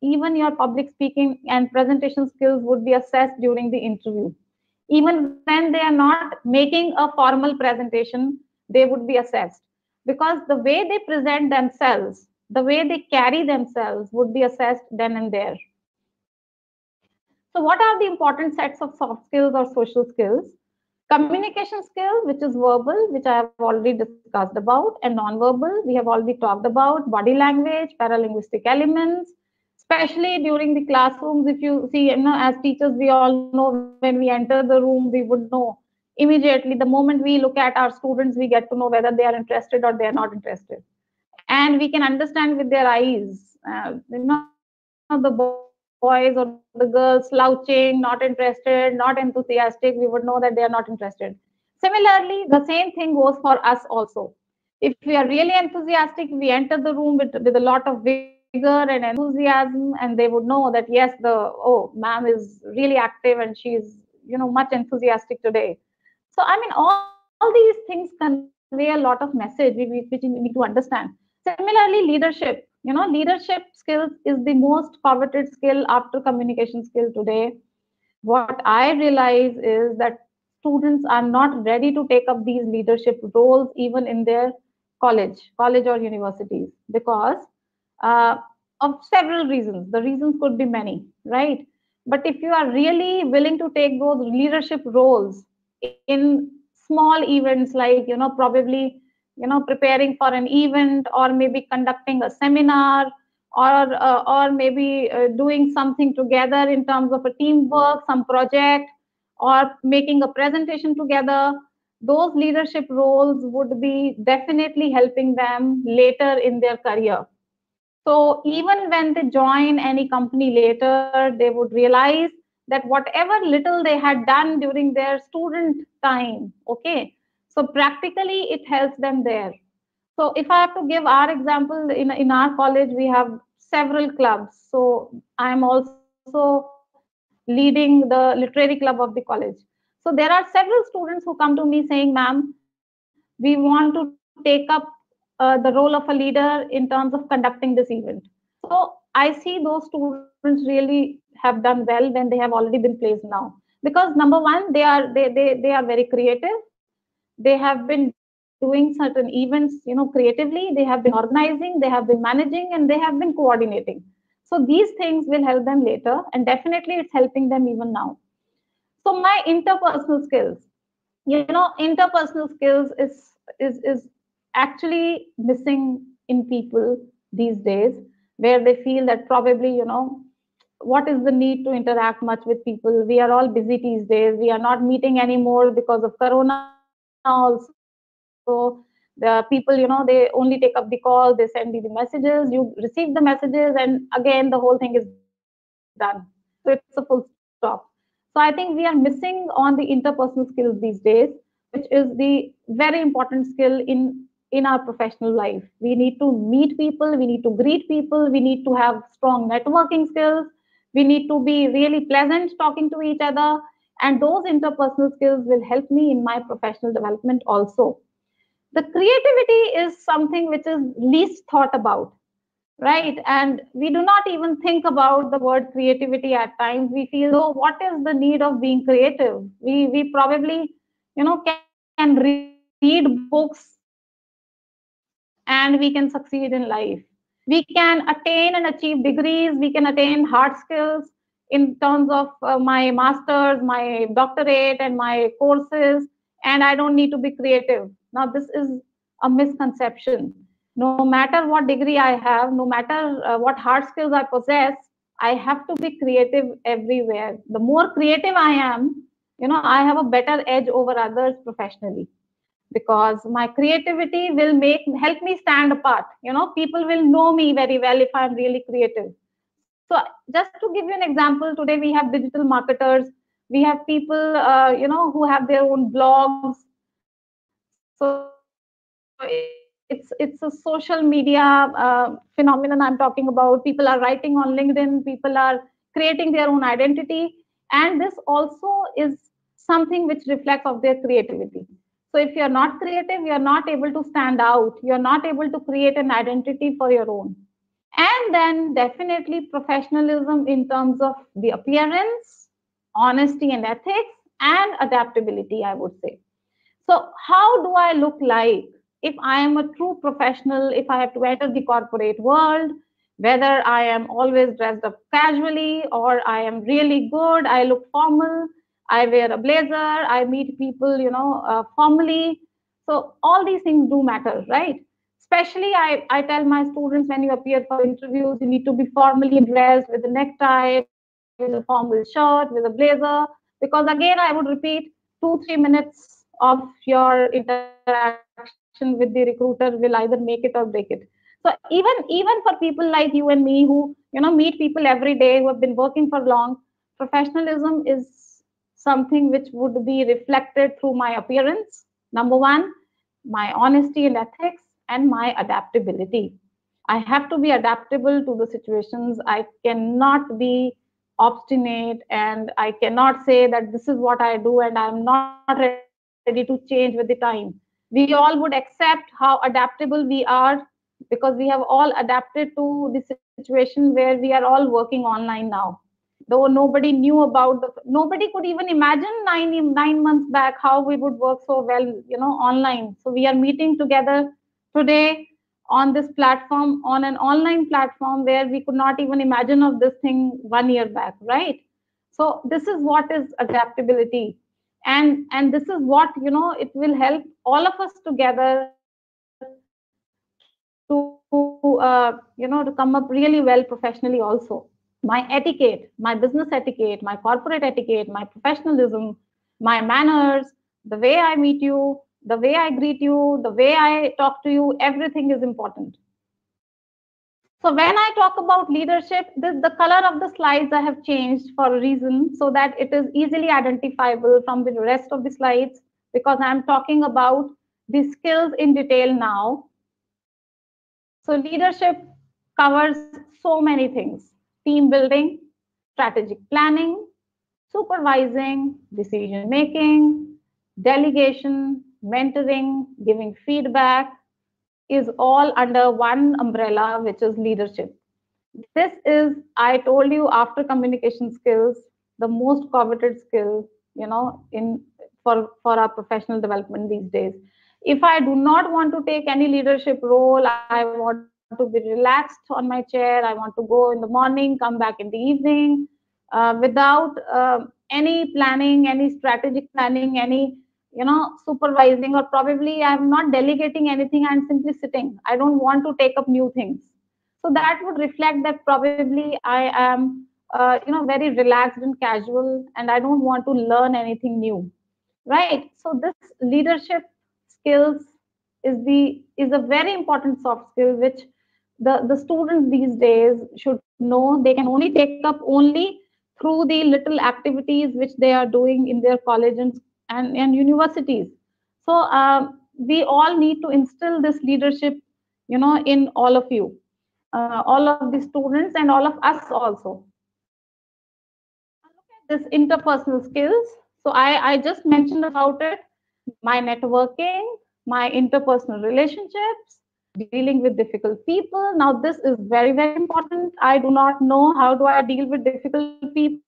even your public speaking and presentation skills would be assessed during the interview. Even when they are not making a formal presentation they would be assessed. Because the way they present themselves the way they carry themselves would be assessed then and there so what are the important sets of soft skills or social skills? Communication skills which is verbal which i have already discussed about and non-verbal we have already talked about body language paralinguistic elements especially during the classrooms if you see you know as teachers we all know when we enter the room we would know immediately the moment we look at our students we get to know whether they are interested or they are not interested. And we can understand with their eyes uh, you know the boys or the girls slouching not interested not enthusiastic we would know that they are not interested. Similarly the same thing goes for us also. If we are really enthusiastic we enter the room with, with a lot of vigor and enthusiasm and they would know that yes the oh ma'am is really active and she's you know much enthusiastic today. So i mean all, all these things convey a lot of message which we need to understand. Similarly leadership you know leadership skills is the most coveted skill after communication skill today. What i realize is that students are not ready to take up these leadership roles even in their college college or universities because uh, of several reasons. The reasons could be many right? But if you are really willing to take those leadership roles in small events like you know probably you know preparing for an event or maybe conducting a seminar or uh, or maybe uh, doing something together in terms of a teamwork some project or making a presentation together. Those leadership roles would be definitely helping them later in their career. So even when they join any company later they would realize that whatever little they had done during their student time okay so practically it helps them there so if i have to give our example in, in our college we have several clubs so i am also leading the literary club of the college so there are several students who come to me saying, ma'am, we want to take up uh, the role of a leader in terms of conducting this event. So I see those students really have done well when they have already been placed now. Because number one, they are they they they are very creative. They have been doing certain events, you know, creatively. They have been organizing, they have been managing, and they have been coordinating. So these things will help them later, and definitely it's helping them even now so my interpersonal skills you know interpersonal skills is is is actually missing in people these days where they feel that probably you know what is the need to interact much with people we are all busy these days we are not meeting anymore because of corona also so the people you know they only take up the call they send you the messages you receive the messages and again the whole thing is done. So it's a full stop. So I think we are missing on the interpersonal skills these days, which is the very important skill in in our professional life. We need to meet people, we need to greet people, we need to have strong networking skills, we need to be really pleasant talking to each other, and those interpersonal skills will help me in my professional development also. The creativity is something which is least thought about right? And we do not even think about the word creativity at times. We feel oh what is the need of being creative? We we probably you know can, can read books and we can succeed in life. We can attain and achieve degrees. We can attain hard skills in terms of uh, my masters my doctorate and my courses and i don't need to be creative now this is a misconception no matter what degree I have, no matter uh, what hard skills I possess, I have to be creative everywhere. The more creative I am, you know, I have a better edge over others professionally because my creativity will make help me stand apart. You know, people will know me very well if I'm really creative. So just to give you an example, today we have digital marketers, we have people, uh, you know, who have their own blogs. So it's it's a social media uh, phenomenon i'm talking about. People are writing on linkedin people are creating their own identity. And this also is something which reflects of their creativity. So if you're not creative you're not able to stand out. You're not able to create an identity for your own and then definitely professionalism in terms of the appearance honesty and ethics and adaptability i would say so how do i look like if I am a true professional, if I have to enter the corporate world, whether I am always dressed up casually or I am really good, I look formal, I wear a blazer, I meet people, you know, uh, formally. So all these things do matter, right? Especially, I, I tell my students when you appear for interviews, you need to be formally dressed with a necktie, with a formal shirt, with a blazer, because again, I would repeat, two, three minutes of your interaction with the recruiter will either make it or break it. So even even for people like you and me who you know meet people every day who have been working for long, professionalism is something which would be reflected through my appearance. Number one, my honesty and ethics, and my adaptability. I have to be adaptable to the situations. I cannot be obstinate and I cannot say that this is what I do and I'm not ready to change with the time. We all would accept how adaptable we are because we have all adapted to the situation where we are all working online now. Though nobody knew about the, nobody could even imagine nine nine months back how we would work so well, you know, online. So we are meeting together today on this platform on an online platform where we could not even imagine of this thing one year back right? So this is what is adaptability. And and this is what you know it will help all of us together to uh, you know to come up really well professionally also. My etiquette my business etiquette my corporate etiquette my professionalism my manners the way i meet you the way I greet you, the way I talk to you, everything is important. So when I talk about leadership, this, the color of the slides I have changed for a reason so that it is easily identifiable from the rest of the slides because I'm talking about the skills in detail now. So leadership covers so many things, team building, strategic planning, supervising, decision making, delegation, mentoring, giving feedback is all under one umbrella, which is leadership. This is, I told you, after communication skills, the most coveted skill, you know, in for, for our professional development these days. If I do not want to take any leadership role, I want to be relaxed on my chair. I want to go in the morning, come back in the evening, uh, without uh, any planning, any strategic planning, any you know supervising or probably i'm not delegating anything i'm simply sitting. I don't want to take up new things. So that would reflect that probably i am uh, you know very relaxed and casual and i don't want to learn anything new right? So this leadership skills is the is a very important soft skill which the the students these days should know. They can only take up only through the little activities which they are doing in their college and and, and universities. So um, we all need to instill this leadership, you know, in all of you, uh, all of the students and all of us also. Look at this interpersonal skills. So I, I just mentioned about it, my networking, my interpersonal relationships, dealing with difficult people. Now this is very, very important. I do not know how do I deal with difficult people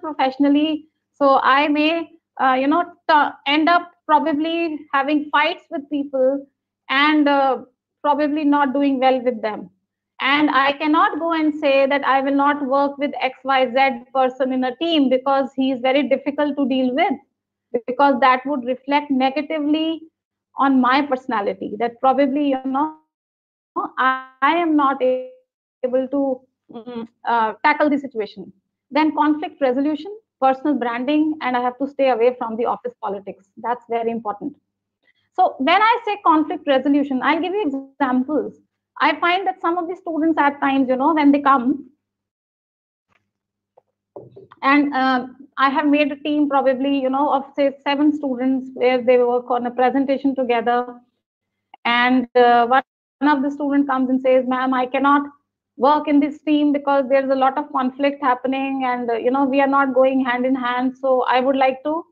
professionally. So I may uh, you know end up probably having fights with people and uh, probably not doing well with them. And i cannot go and say that i will not work with xyz person in a team because he is very difficult to deal with because that would reflect negatively on my personality that probably you know i, I am not able to um, uh, tackle the situation. Then conflict resolution personal branding and I have to stay away from the office politics. That's very important. So when I say conflict resolution, I'll give you examples. I find that some of the students at times, you know, when they come, and uh, I have made a team probably, you know, of say seven students where they work on a presentation together. And uh, one of the student comes and says, ma'am, I cannot work in this team because there's a lot of conflict happening and you know we are not going hand in hand. So i would like to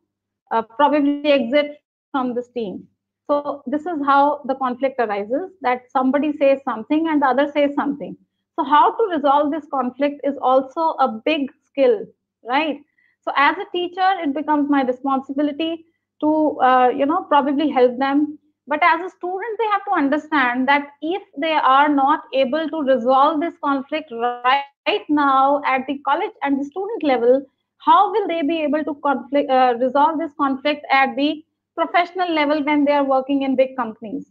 uh, probably exit from this team. So this is how the conflict arises that somebody says something and the other says something. So how to resolve this conflict is also a big skill right? So as a teacher it becomes my responsibility to uh, you know probably help them but as a student they have to understand that if they are not able to resolve this conflict right, right now at the college and the student level how will they be able to conflict, uh, resolve this conflict at the professional level when they are working in big companies?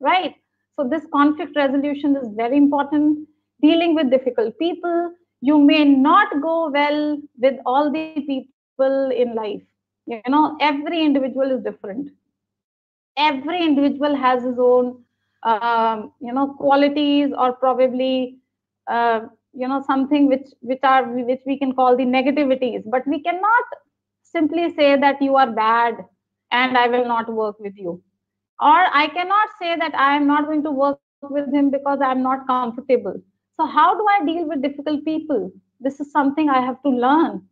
Right? So this conflict resolution is very important. Dealing with difficult people you may not go well with all the people in life. You know every individual is different every individual has his own um, you know qualities or probably uh, you know something which which are which we can call the negativities. But we cannot simply say that you are bad and i will not work with you. Or i cannot say that i am not going to work with him because i'm not comfortable. So how do i deal with difficult people? This is something i have to learn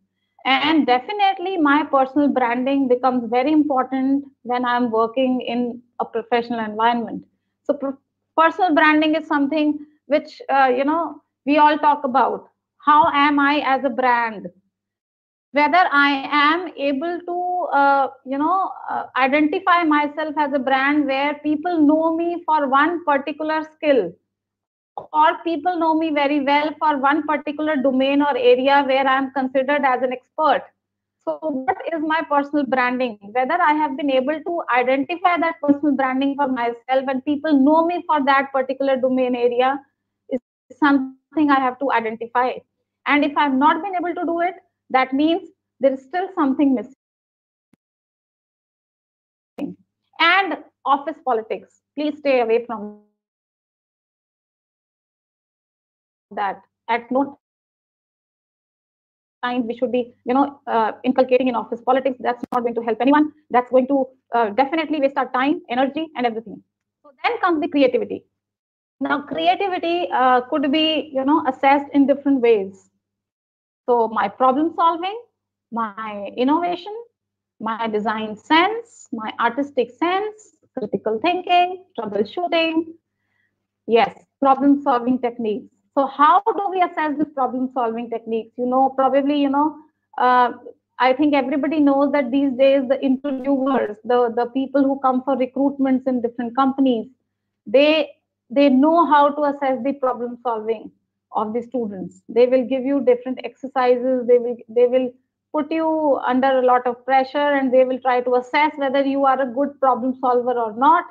and definitely my personal branding becomes very important when i'm working in a professional environment. So pro- personal branding is something which uh, you know we all talk about. How am i as a brand? Whether i am able to uh, you know uh, identify myself as a brand where people know me for one particular skill or people know me very well for one particular domain or area where i'm considered as an expert. So what is my personal branding? Whether i have been able to identify that personal branding for myself and people know me for that particular domain area is something i have to identify. And if i've not been able to do it that means there is still something missing. And office politics. Please stay away from that at no time we should be you know uh, inculcating in office politics. That's not going to help anyone. That's going to uh, definitely waste our time energy and everything. So then comes the creativity. Now creativity uh, could be you know assessed in different ways. So my problem solving my innovation my design sense my artistic sense critical thinking troubleshooting. Yes problem solving techniques so how do we assess this problem solving techniques? You know, probably, you know, uh, I think everybody knows that these days the interviewers, the, the people who come for recruitments in different companies, they they know how to assess the problem solving of the students. They will give you different exercises. They will they will put you under a lot of pressure and they will try to assess whether you are a good problem solver or not.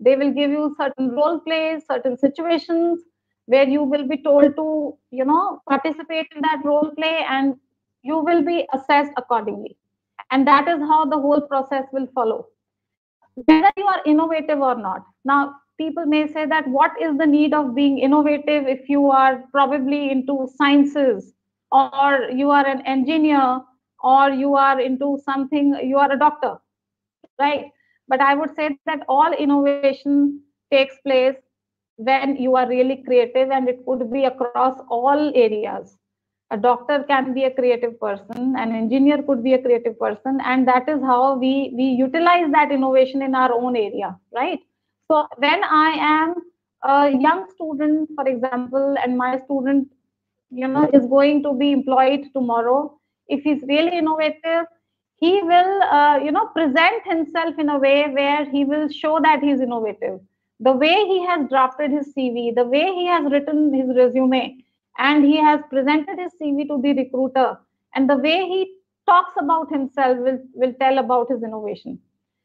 They will give you certain role plays, certain situations where you will be told to you know participate in that role play and you will be assessed accordingly. And that is how the whole process will follow. Whether you are innovative or not. Now people may say that what is the need of being innovative if you are probably into sciences or you are an engineer or you are into something you are a doctor right? But i would say that all innovation takes place when you are really creative and it could be across all areas. A doctor can be a creative person an engineer could be a creative person and that is how we we utilize that innovation in our own area right? So when i am a young student for example and my student you know is going to be employed tomorrow if he's really innovative he will uh, you know present himself in a way where he will show that he's innovative the way he has drafted his CV, the way he has written his resume, and he has presented his CV to the recruiter, and the way he talks about himself will, will tell about his innovation.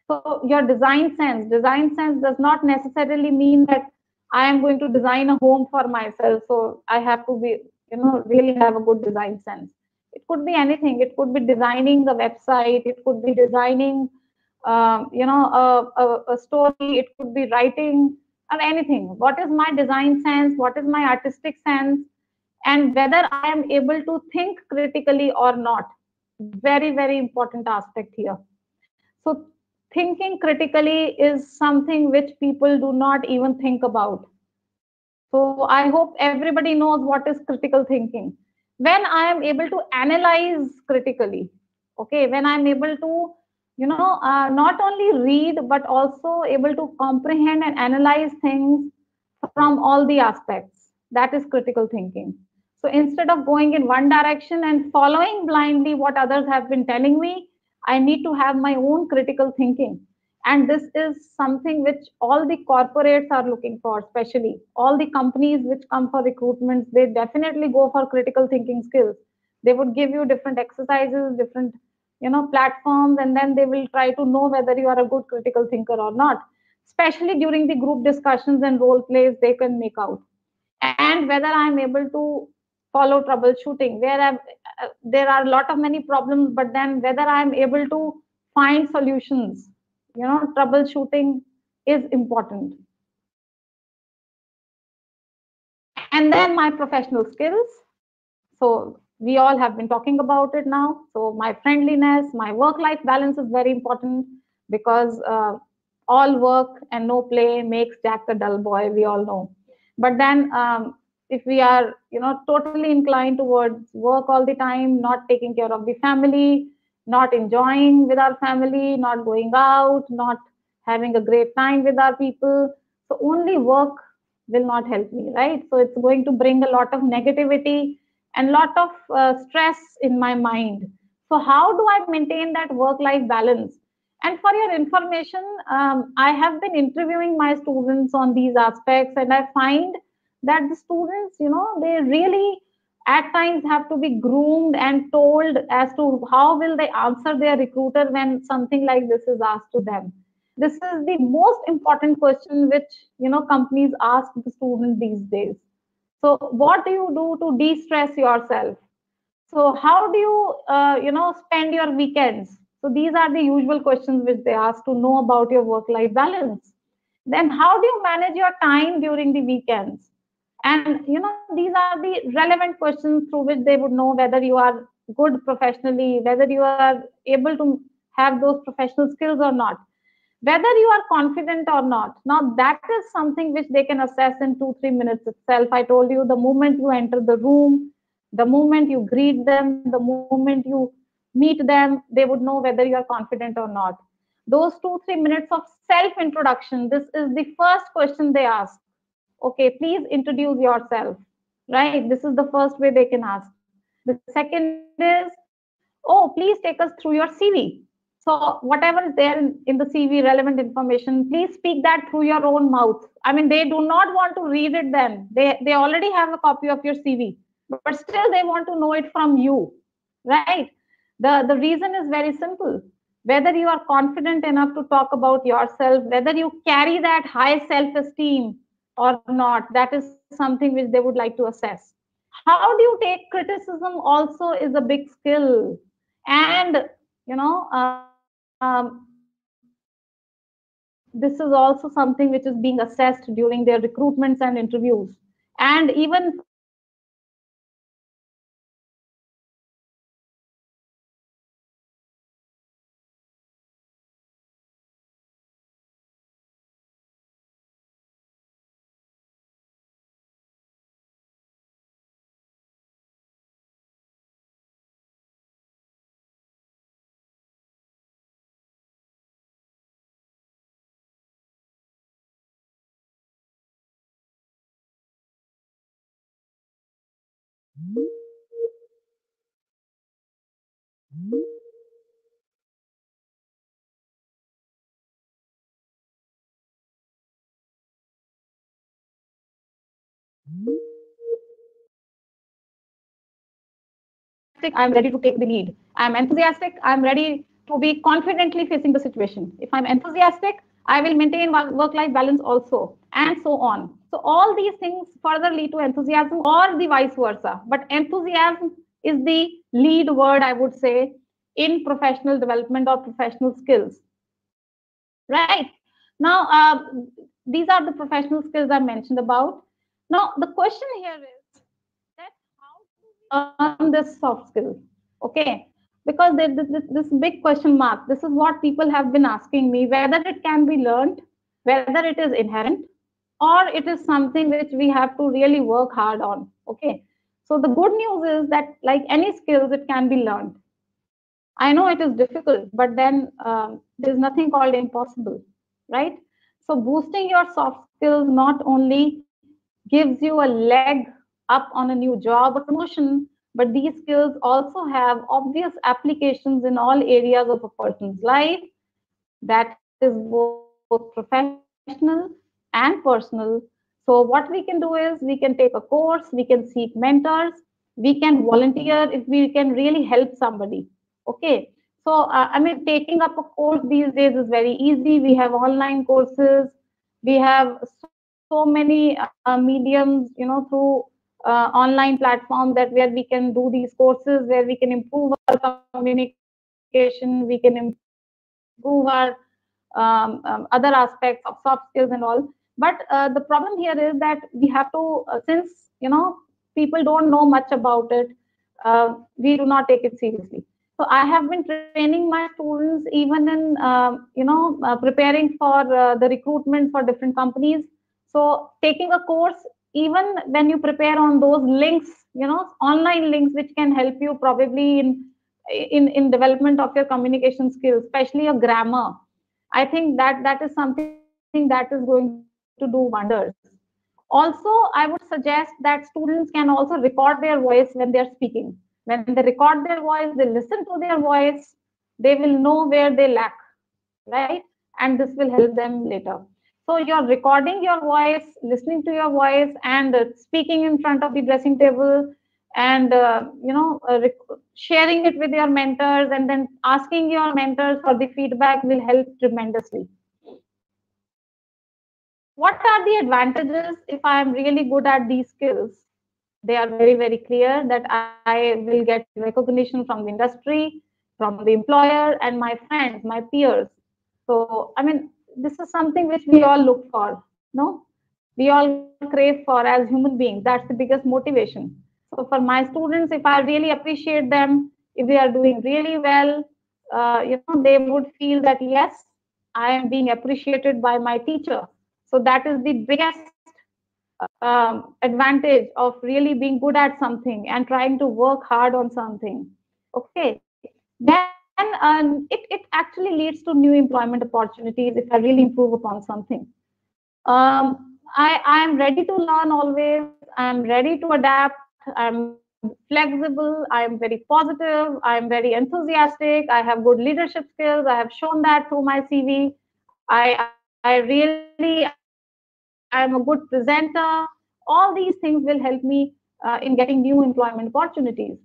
So your design sense, design sense does not necessarily mean that I am going to design a home for myself. So I have to be, you know, really have a good design sense. It could be anything. It could be designing the website. It could be designing um, you know, a, a, a story, it could be writing or anything. What is my design sense? What is my artistic sense? And whether I am able to think critically or not. Very, very important aspect here. So thinking critically is something which people do not even think about. So I hope everybody knows what is critical thinking. When I am able to analyze critically, okay, when I'm able to you know, uh, not only read, but also able to comprehend and analyze things from all the aspects. That is critical thinking. So instead of going in one direction and following blindly what others have been telling me, I need to have my own critical thinking. And this is something which all the corporates are looking for, especially all the companies which come for recruitments, they definitely go for critical thinking skills. They would give you different exercises, different you know platforms and then they will try to know whether you are a good critical thinker or not especially during the group discussions and role plays they can make out and whether i'm able to follow troubleshooting where I'm, uh, there are a lot of many problems but then whether i'm able to find solutions. You know, troubleshooting is important. And then my professional skills. So we all have been talking about it now. So my friendliness, my work-life balance is very important because uh, all work and no play makes Jack a dull boy. We all know. But then um, if we are, you know, totally inclined towards work all the time, not taking care of the family, not enjoying with our family, not going out, not having a great time with our people. So only work will not help me, right? So it's going to bring a lot of negativity and lot of uh, stress in my mind. So how do I maintain that work-life balance? And for your information, um, I have been interviewing my students on these aspects, and I find that the students, you know, they really at times have to be groomed and told as to how will they answer their recruiter when something like this is asked to them this is the most important question which you know companies ask the student these days so what do you do to de-stress yourself? So how do you uh, you know spend your weekends? So these are the usual questions which they ask to know about your work life balance. Then how do you manage your time during the weekends? And you know these are the relevant questions through which they would know whether you are good professionally whether you are able to have those professional skills or not whether you are confident or not. Now that is something which they can assess in two three minutes itself. I told you the moment you enter the room the moment you greet them the moment you meet them they would know whether you are confident or not. Those two three minutes of self introduction this is the first question they ask. Okay please introduce yourself right? This is the first way they can ask. The second is oh please take us through your cv so whatever is there in, in the CV, relevant information, please speak that through your own mouth. I mean, they do not want to read it then. They, they already have a copy of your CV, but still they want to know it from you, right? The, the reason is very simple. Whether you are confident enough to talk about yourself, whether you carry that high self-esteem or not, that is something which they would like to assess. How do you take criticism also is a big skill. And, you know, uh, um, this is also something which is being assessed during their recruitments and interviews. And even I'm ready to take the lead. I'm enthusiastic. I'm ready to be confidently facing the situation. If I'm enthusiastic, I will maintain work-life balance also, and so on. So all these things further lead to enthusiasm or the vice versa. But enthusiasm is the lead word, I would say, in professional development or professional skills. Right. Now, uh, these are the professional skills I mentioned about. Now, the question here is learn this soft skill? Okay, because there this, this big question mark. This is what people have been asking me whether it can be learned, whether it is inherent, or it is something which we have to really work hard on. Okay, so the good news is that like any skills, it can be learned. I know it is difficult, but then um, there's nothing called impossible, right? So boosting your soft skills not only gives you a leg up on a new job or promotion, but these skills also have obvious applications in all areas of a person's life. That is both professional and personal. So what we can do is we can take a course, we can seek mentors, we can volunteer if we can really help somebody. Okay. So, uh, I mean, taking up a course these days is very easy. We have online courses. We have so many uh, mediums, you know, through uh, online platform that where we can do these courses, where we can improve our communication, we can improve our um, um, other aspects of soft skills and all. But uh, the problem here is that we have to, uh, since you know people don't know much about it, uh, we do not take it seriously. So I have been training my students even in um, you know uh, preparing for uh, the recruitment for different companies. So taking a course even when you prepare on those links, you know, online links which can help you probably in in in development of your communication skills, especially your grammar I think that that is something that is going to do wonders. Also, I would suggest that students can also record their voice when they're speaking. When they record their voice, they listen to their voice, they will know where they lack, right? And this will help them later. So you're recording your voice, listening to your voice, and uh, speaking in front of the dressing table, and uh, you know, uh, sharing it with your mentors and then asking your mentors for the feedback will help tremendously. What are the advantages? If i am really good at these skills they are very very clear that i will get recognition from the industry from the employer and my friends my peers. So i mean this is something which we all look for no we all crave for as human beings that's the biggest motivation so for my students, if I really appreciate them, if they are doing really well, uh, you know, they would feel that yes, I am being appreciated by my teacher. So that is the biggest um, advantage of really being good at something and trying to work hard on something. Okay, then um, it, it actually leads to new employment opportunities if I really improve upon something. Um, I, I am ready to learn always. I am ready to adapt. I'm flexible, I'm very positive, I'm very enthusiastic, I have good leadership skills, I have shown that through my CV. I I really I'm a good presenter. All these things will help me uh, in getting new employment opportunities.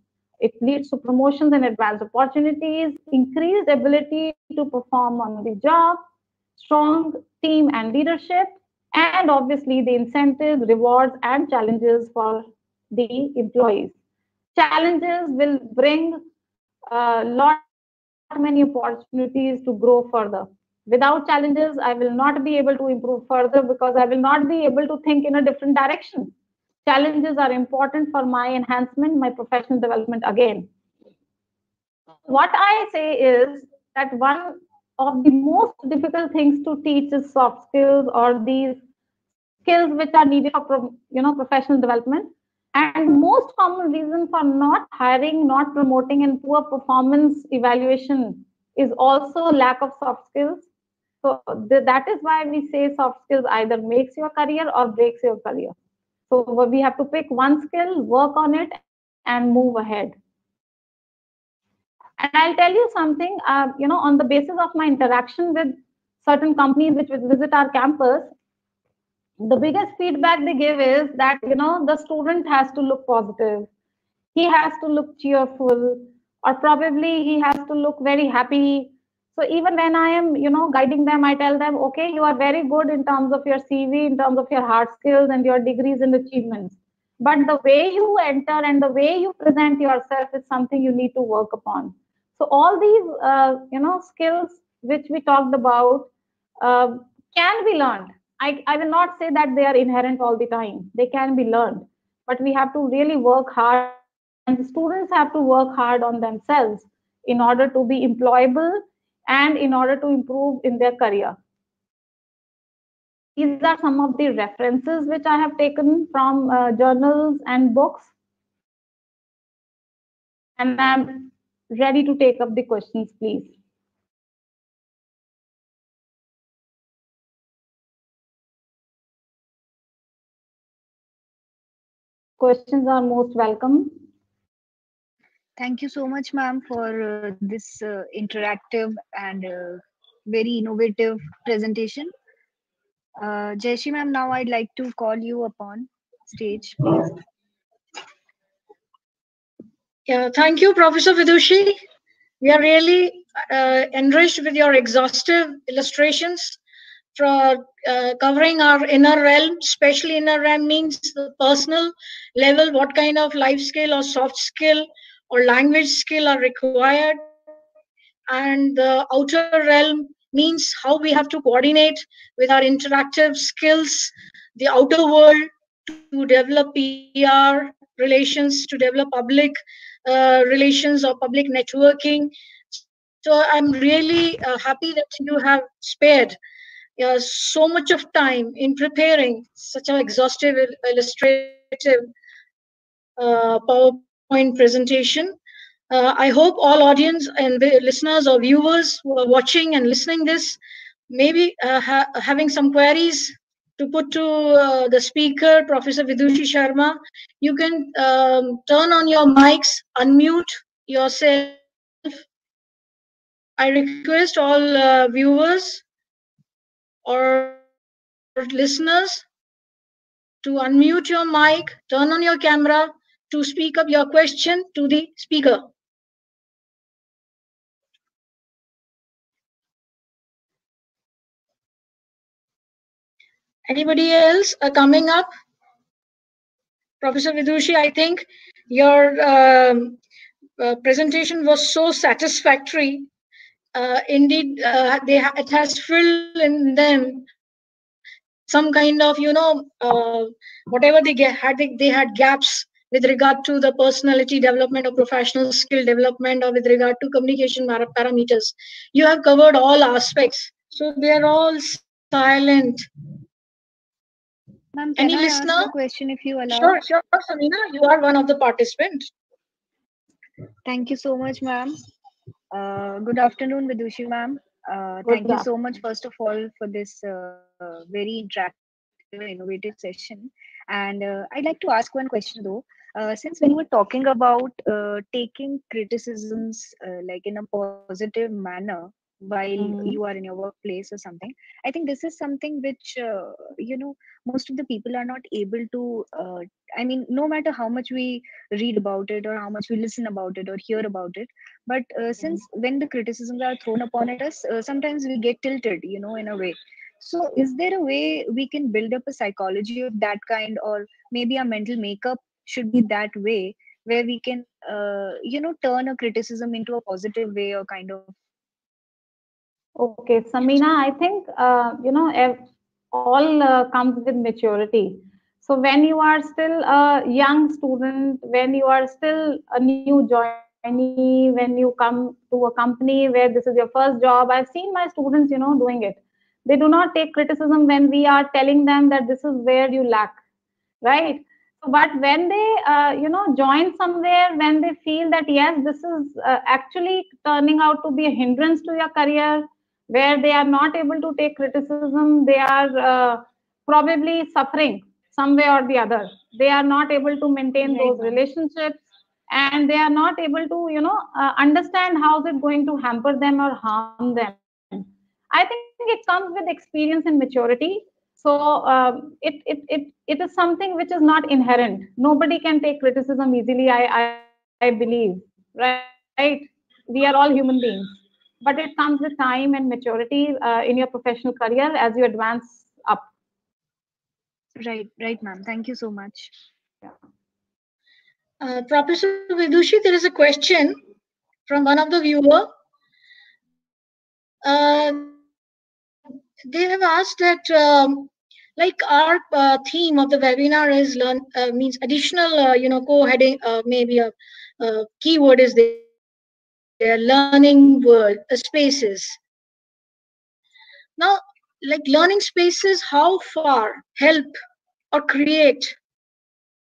It leads to promotions and advanced opportunities, increased ability to perform on the job, strong team and leadership, and obviously the incentives, rewards, and challenges for the employees. Challenges will bring a uh, lot many opportunities to grow further. Without challenges, I will not be able to improve further because I will not be able to think in a different direction. Challenges are important for my enhancement, my professional development again. What I say is that one of the most difficult things to teach is soft skills or these skills which are needed for you know professional development and most common reason for not hiring, not promoting, and poor performance evaluation is also lack of soft skills. So th that is why we say soft skills either makes your career or breaks your career. So we have to pick one skill, work on it, and move ahead. And I'll tell you something, uh, you know, on the basis of my interaction with certain companies which visit our campus, the biggest feedback they give is that you know the student has to look positive he has to look cheerful or probably he has to look very happy so even when i am you know guiding them i tell them okay you are very good in terms of your cv in terms of your hard skills and your degrees and achievements. But the way you enter and the way you present yourself is something you need to work upon. So all these uh, you know skills which we talked about uh, can be learned. I, I will not say that they are inherent all the time. They can be learned, but we have to really work hard, and the students have to work hard on themselves in order to be employable and in order to improve in their career. These are some of the references which I have taken from uh, journals and books. And I'm ready to take up the questions, please. questions are most welcome. Thank you so much, ma'am, for uh, this uh, interactive and uh, very innovative presentation. Uh, ma'am, now I'd like to call you upon stage, please. Yeah, thank you, Professor Vidushi. We are really uh, enriched with your exhaustive illustrations for uh, covering our inner realm, especially inner realm means the personal level, what kind of life skill or soft skill or language skill are required. and the outer realm means how we have to coordinate with our interactive skills, the outer world to develop PR relations, to develop public uh, relations or public networking. So I'm really uh, happy that you have spared uh, so much of time in preparing such an exhaustive illustrative uh, PowerPoint presentation. Uh, I hope all audience and listeners or viewers who are watching and listening this, maybe uh, ha having some queries to put to uh, the speaker, Professor Vidushi Sharma, you can um, turn on your mics, unmute yourself. I request all uh, viewers or listeners to unmute your mic, turn on your camera to speak up your question to the speaker. Anybody else coming up? Professor Vidushi, I think your um, uh, presentation was so satisfactory. Uh, indeed, uh, they ha it has filled in them some kind of, you know, uh, whatever they get, had they, they had gaps with regard to the personality development or professional skill development or with regard to communication parameters. You have covered all aspects. So they are all silent Ma'am, Any I listener? question if you allow? Sure, sure, Samina, you are one of the participants. Thank you so much, ma'am. Uh, good afternoon, Vidushi ma'am. Uh, thank you so much, first of all, for this uh, uh, very interactive, innovative session. And uh, I'd like to ask one question though. Uh, since when you were talking about uh, taking criticisms uh, like in a positive manner while Mhm. you are in your workplace or something, I think this is something which uh, you know most of the people are not able to. Uh, I mean, no matter how much we read about it or how much we listen about it or hear about it, but uh, since when the criticisms are thrown upon at us, uh, sometimes we get tilted, you know, in a way. So, is there a way we can build up a psychology of that kind, or maybe a mental makeup should be that way, where we can, uh, you know, turn a criticism into a positive way or kind of Okay, Samina, I think, uh, you know, all uh, comes with maturity. So when you are still a young student, when you are still a new joinee, when you come to a company where this is your first job, I've seen my students, you know, doing it. They do not take criticism when we are telling them that this is where you lack, right? But when they, uh, you know, join somewhere, when they feel that yes, this is uh, actually turning out to be a hindrance to your career, where they are not able to take criticism, they are uh, probably suffering some way or the other. They are not able to maintain those relationships, and they are not able to, you know, uh, understand how is it going to hamper them or harm them. I think it comes with experience and maturity. So um, it, it it it is something which is not inherent. Nobody can take criticism easily. I I, I believe, right? Right? We are all human beings, but it comes with time and maturity uh, in your professional career as you advance up. right, right, ma'am. Thank you so much. Uh, Professor Vidushi, there is a question from one of the viewer. Uh, they have asked that, um, like our uh, theme of the webinar is learn uh, means additional, uh, you know, co-heading. Uh, maybe a, a keyword is there, learning word uh, spaces. Now, like learning spaces, how far help or create,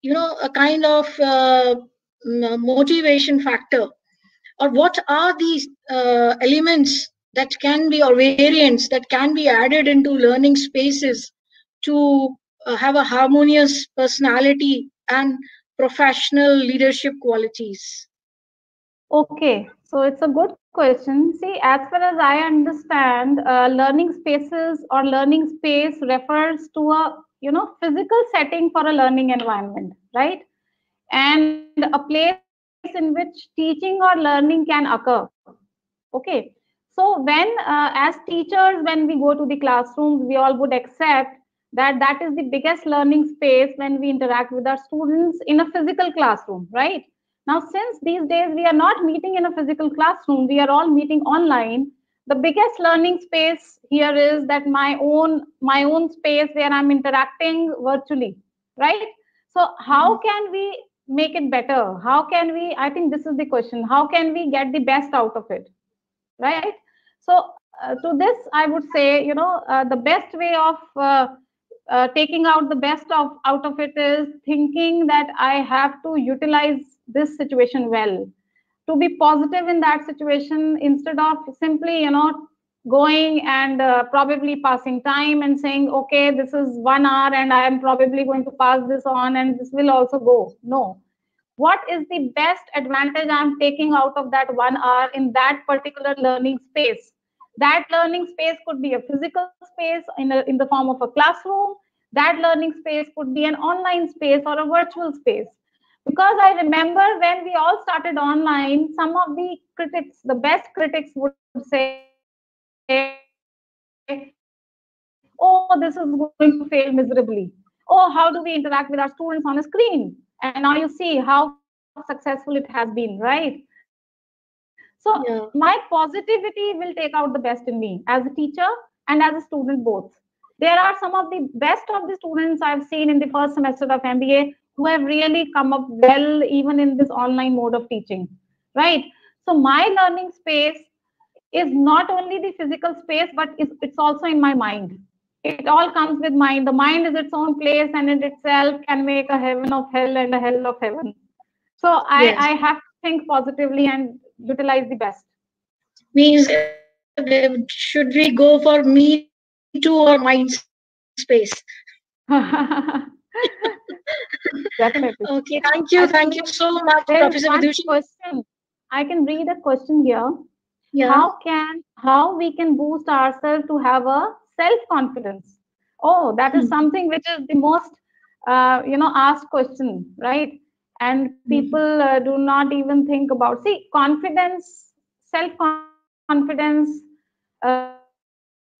you know, a kind of uh, motivation factor or what are these elements that can be or variants that can be added into learning spaces to uh, have a harmonious personality and professional leadership qualities Okay, so it's a good question. See, as far as I understand, uh, learning spaces or learning space refers to a you know physical setting for a learning environment, right? And a place in which teaching or learning can occur. Okay, so when uh, as teachers, when we go to the classrooms, we all would accept that that is the biggest learning space when we interact with our students in a physical classroom, right? Now, since these days we are not meeting in a physical classroom, we are all meeting online. The biggest learning space here is that my own my own space where I'm interacting virtually, right? So how Mm-hmm. can we make it better? How can we? I think this is the question. How can we get the best out of it, right? So uh, to this, I would say, you know, uh, the best way of uh, uh, taking out the best of out of it is thinking that I have to utilize this situation well. To be positive in that situation instead of simply you know going and uh, probably passing time and saying okay this is one hour and i am probably going to pass this on and this will also go. No. What is the best advantage i'm taking out of that one hour in that particular learning space that learning space could be a physical space in, a, in the form of a classroom. That learning space could be an online space or a virtual space. Because i remember when we all started online some of the critics the best critics would say oh this is going to fail miserably. Oh how do we interact with our students on a screen? And now you see how successful it has been right so Yeah. my positivity will take out the best in me as a teacher and as a student both. There are some of the best of the students i've seen in the first semester of mba who have really come up well even in this online mode of teaching right? So my learning space is not only the physical space but it's, it's also in my mind. It all comes with mind. The mind is its own place and in itself can make a heaven of hell and a hell of heaven. So i Yes. i have to think positively and utilize the best Means uh, should we go for me too or mind space? definitely Okay, thank you, I thank you so much, Professor one Vidushi. question i can read a question here Yeah. how can how we can boost ourselves to have a self confidence oh that is Hmm. something which is the most uh, you know asked question right and people uh, do not even think about see confidence self confidence uh,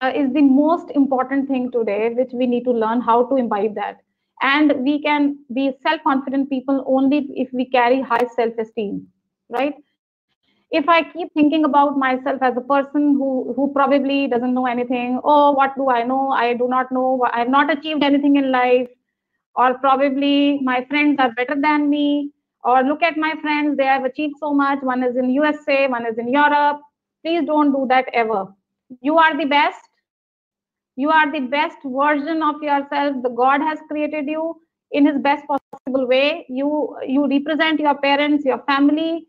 uh, is the most important thing today which we need to learn how to imbibe that. And we can be self confident people only if we carry high self esteem right? If i keep thinking about myself as a person who who probably doesn't know anything oh what do i know? I do not know i have not achieved anything in life or probably my friends are better than me. Or look at my friends they have achieved so much. One is in usa one is in europe. Please don't do that ever. You are the best. You are the best version of yourself the god has created you in his best possible way. You you represent your parents your family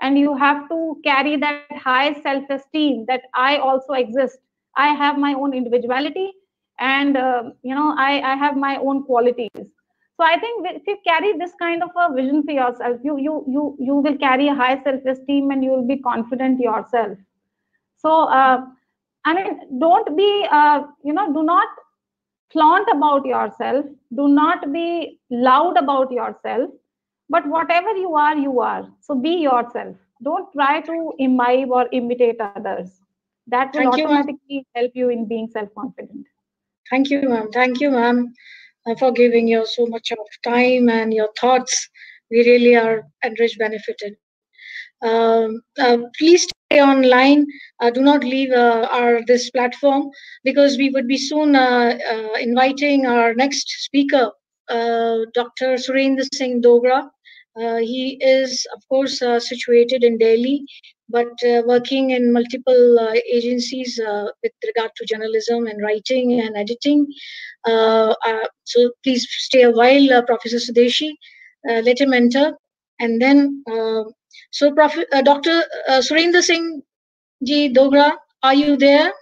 and you have to carry that high self esteem that i also exist. I have my own individuality and uh, you know I, I have my own qualities. So i think if you carry this kind of a vision for yourself you you you you will carry a high self esteem and you will be confident yourself. So uh, i mean don't be uh, you know do not flaunt about yourself. Do not be loud about yourself. But whatever you are you are. So be yourself. Don't try to imbibe or imitate others. That will Thank you, automatically help you in being self confident Thank you, ma'am. Thank you, ma'am, uh, for giving your so much of time and your thoughts. We really are enriched, benefited. Um, uh, please stay online. Uh, do not leave uh, our this platform because we would be soon uh, uh, inviting our next speaker, Dr. Surendra Singh Dogra. Uh, he is, of course, uh, situated in Delhi, but uh, working in multiple uh, agencies uh, with regard to journalism and writing and editing. Uh, so please stay a while, Professor Sudeshi. Let him enter. And then, so Prof, Dr. Surendra Singh Ji Dogra, are you there?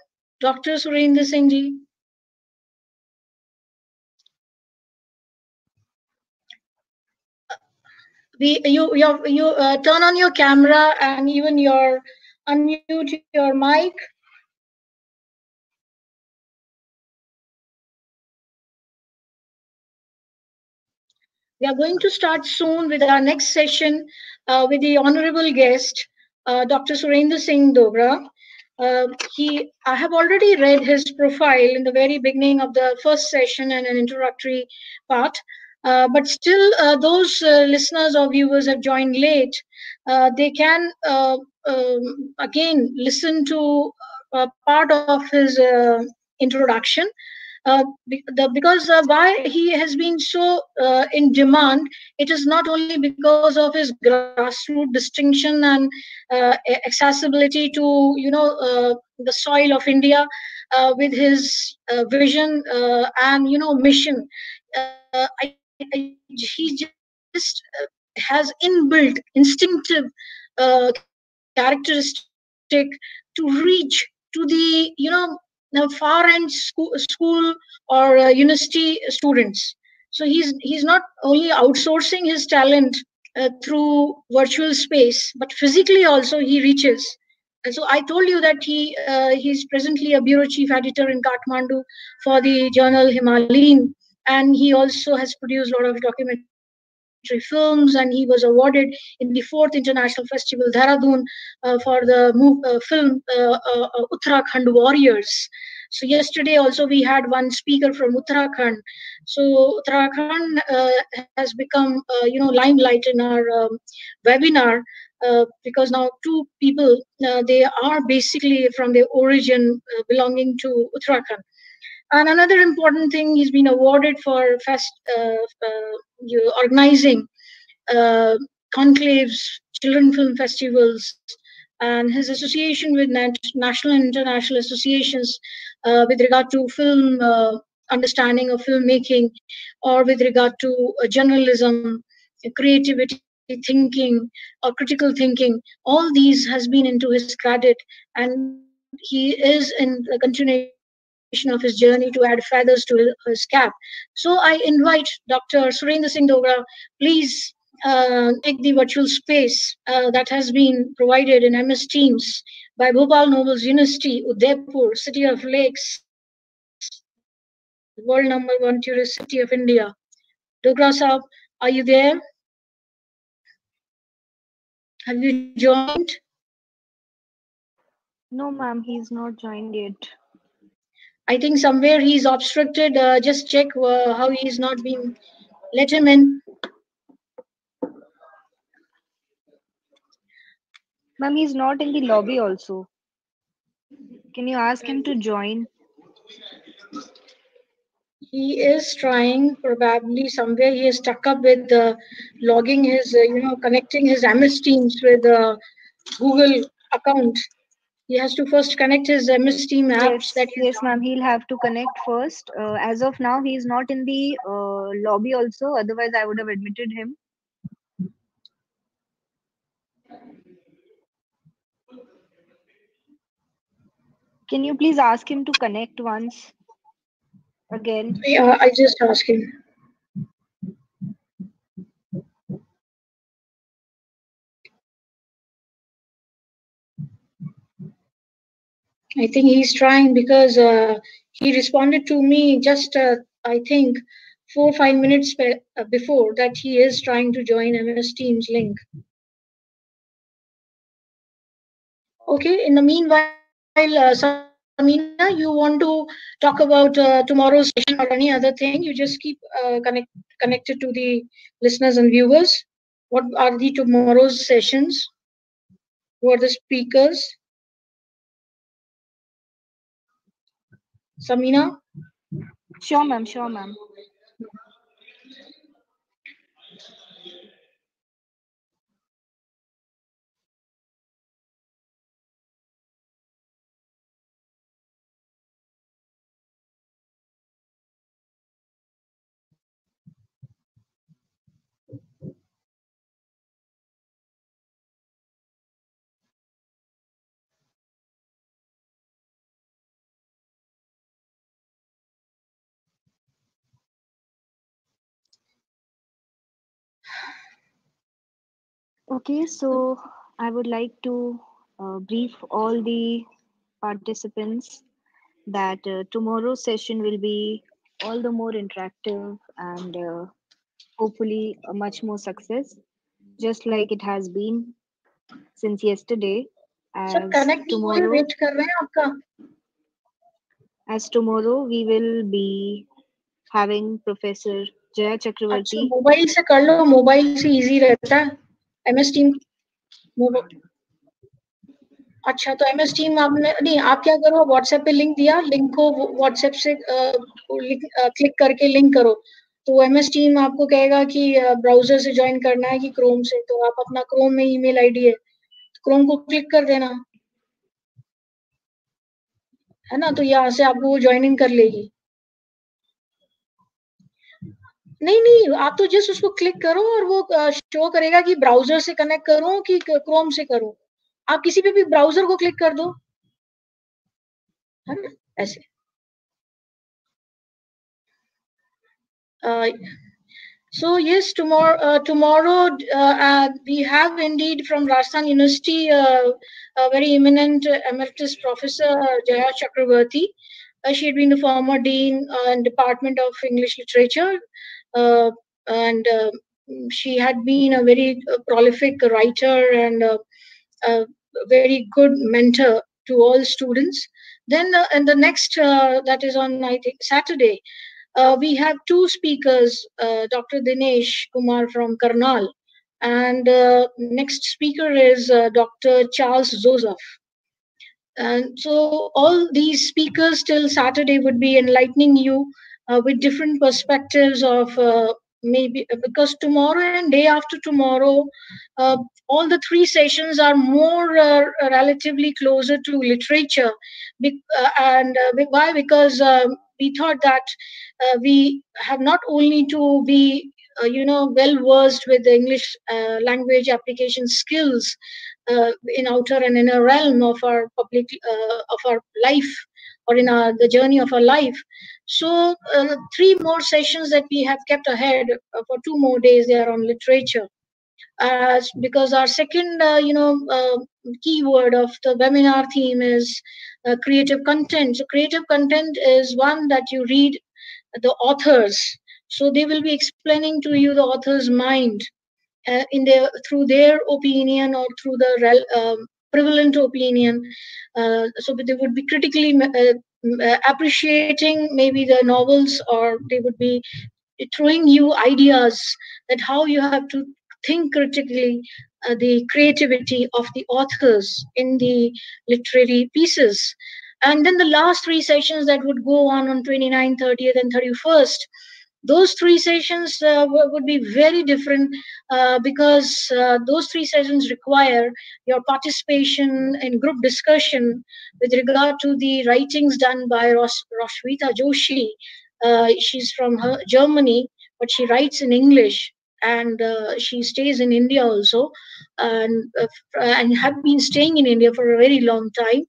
Dr. Surendra Singh Ji? You you uh, turn on your camera and even your unmute your mic. We are going to start soon with our next session uh, with the honorable guest uh, dr surendra singh dogra uh, he i have already read his profile in the very beginning of the first session and an introductory part but still, uh, those uh, listeners or viewers have joined late. Uh, they can uh, um, again listen to part of his uh, introduction. Be- the, because why he has been so in demand, it is not only because of his grassroots distinction and accessibility to you know the soil of India, with his vision and you know mission. I he just uh, has inbuilt instinctive uh, characteristic to reach to the you know far end school, school or uh, university students. So he's he's not only outsourcing his talent uh, through virtual space but physically also he reaches. And so i told you that he uh, he's presently a bureau chief editor in kathmandu for the journal himalayan and he also has produced a lot of documentary films and he was awarded in the fourth international festival Dehradun uh, for the uh, film uh, uh, uh, Uttarakhand Warriors. So yesterday also we had one speaker from Uttarakhand. So Uttarakhand uh, has become you know limelight in our um, webinar because now two people they are basically from their origin belonging to Uttarakhand. And another important thing, he's been awarded for fast, uh, uh, organizing uh, conclaves, children film festivals, and his association with nat- national and international associations uh, with regard to film uh, understanding of filmmaking or with regard to uh, journalism, creativity, thinking, or critical thinking. All these has been into his credit, and he is in a continuation of his journey to add feathers to his cap. So I invite Dr. Surendra Singh Dogra, please uh, take the virtual space uh, that has been provided in MS Teams by Bhupal Nobles University, Udaipur, City of Lakes, world number one tourist city of India. Dogra Saab, are you there? Have you joined? No, ma'am, he's not joined yet. I think somewhere he's obstructed. Uh, just check uh, how he's not being let him in. Ma'am, he's not in the lobby also. Can you ask him to join? He is trying, probably somewhere he is stuck up with uh, logging his, uh, you know, connecting his MS Teams with uh, Google account he has to first connect his MS Team apps yes, that yes ma'am. He'll have to connect first. Uh, as of now he is not in the uh, lobby also. Otherwise i would have admitted him. Can you please ask him to connect once again? Yeah i just asked him I think he's trying because uh, he responded to me just, uh, I think, four or five minutes uh, before that he is trying to join MS Teams link. Okay, in the meanwhile, uh, Samina, you want to talk about uh, tomorrow's session or any other thing, you just keep uh, connect, connected to the listeners and viewers. What are the tomorrow's sessions? Who are the speakers? Samina? Sure, ma'am. Sure, ma'am. Okay, so I would like to uh, brief all the participants that uh, tomorrow's session will be all the more interactive and uh, hopefully a much more success, just like it has been since yesterday. As tomorrow, as tomorrow we will be having Professor Jaya अच्छा Chakravarti. Mobile से कर लो mobile से easy रहता है MS team अच्छा तो MS team आपने नहीं, आप क्या करो व्हाट्सएप पे लिंक दिया लिंक को व्हाट्सएप से क्लिक करके लिंक करो। तो एमएस टीम आपको कहेगा कि ब्राउज़र से ज्वाइन करना है कि क्रोम से तो आप अपना क्रोम में ईमेल आईडी है। क्रोम को क्लिक कर देना। है ना? तो यहाँ से आपको वो ज्वाइनिंग कर लेगी। नहीं नहीं आप तो जस्ट उसको क्लिक करो और वो शो करेगा कि ब्राउज़र से कनेक्ट करो कि क्रोम से करो। आप किसी पे भी ब्राउज़र को क्लिक कर दो। है ना? ऐसे। So yes tomorrow we have indeed from Rajasthan University very eminent emeritus professor Jaya Chakravarti Uh, she had been the former dean uh, in department of english literature. And uh, she had been a very uh, prolific writer and uh, a very good mentor to all students. Then uh, and the next uh, that is on i think saturday uh, we have two speakers uh, dr dinesh kumar from karnal and uh, next speaker is uh, dr charles joseph. And so all these speakers till saturday would be enlightening you uh, with different perspectives of uh, maybe because tomorrow and day after tomorrow uh, all the three sessions are more uh, relatively closer to literature. Be- uh, and uh, why? Because um, we thought that uh, we have not only to be uh, you know well versed with the english uh, language application skills uh, in outer and inner realm of our public uh, of our life or in our the journey of our life. So uh, three more sessions that we have kept ahead uh, for two more days they are on literature. Uh, because our second uh, you know uh, keyword of the webinar theme is uh, creative content. So creative content is one that you read the authors. So they will be explaining to you the author's mind uh, in their through their opinion or through the um, prevalent opinion uh, so they would be critically uh, uh, appreciating maybe the novels or they would be throwing you ideas that how you have to think critically uh, the creativity of the authors in the literary pieces. And then the last three sessions that would go on on 29th 30th and 31st those three sessions uh, would be very different uh, because uh, those three sessions require your participation in group discussion with regard to the writings done by Ros- Roshvita Joshi. Uh, she's from her, Germany, but she writes in English and uh, she stays in India also and, uh, and have been staying in India for a very long time.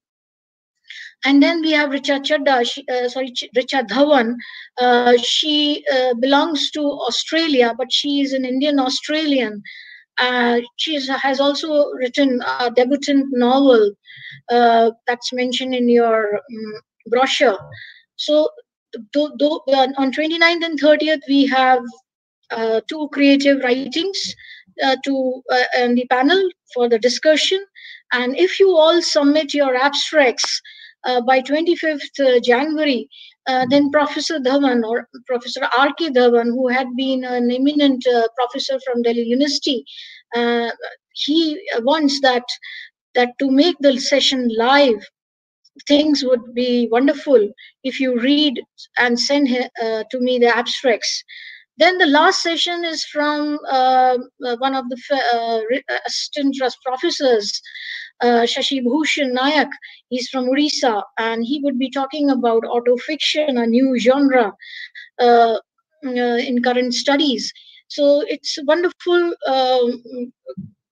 And then we have Richa Chadda, she, uh, sorry, Ch- Richa Dhawan. Uh, she uh, belongs to Australia, but she is an Indian Australian. Uh, she is, has also written a debutant novel uh, that's mentioned in your um, brochure. So, th- uh, on 29th and 30th, we have two creative writings uh, to uh, on the panel for the discussion. And if you all submit your abstracts by 25th uh, January, uh, then Professor Dhawan or Professor R.K. Dhawan, who had been an eminent uh, professor from Delhi University, uh, he wants that that to make the session live, things would be wonderful if you read and send uh, to me the abstracts. Then the last session is from uh, uh, one of the uh, assistant professors, uh, Shashi Bhushan Nayak. He's from Orissa, and he would be talking about autofiction, a new genre uh, uh, in current studies. So it's a wonderful, um,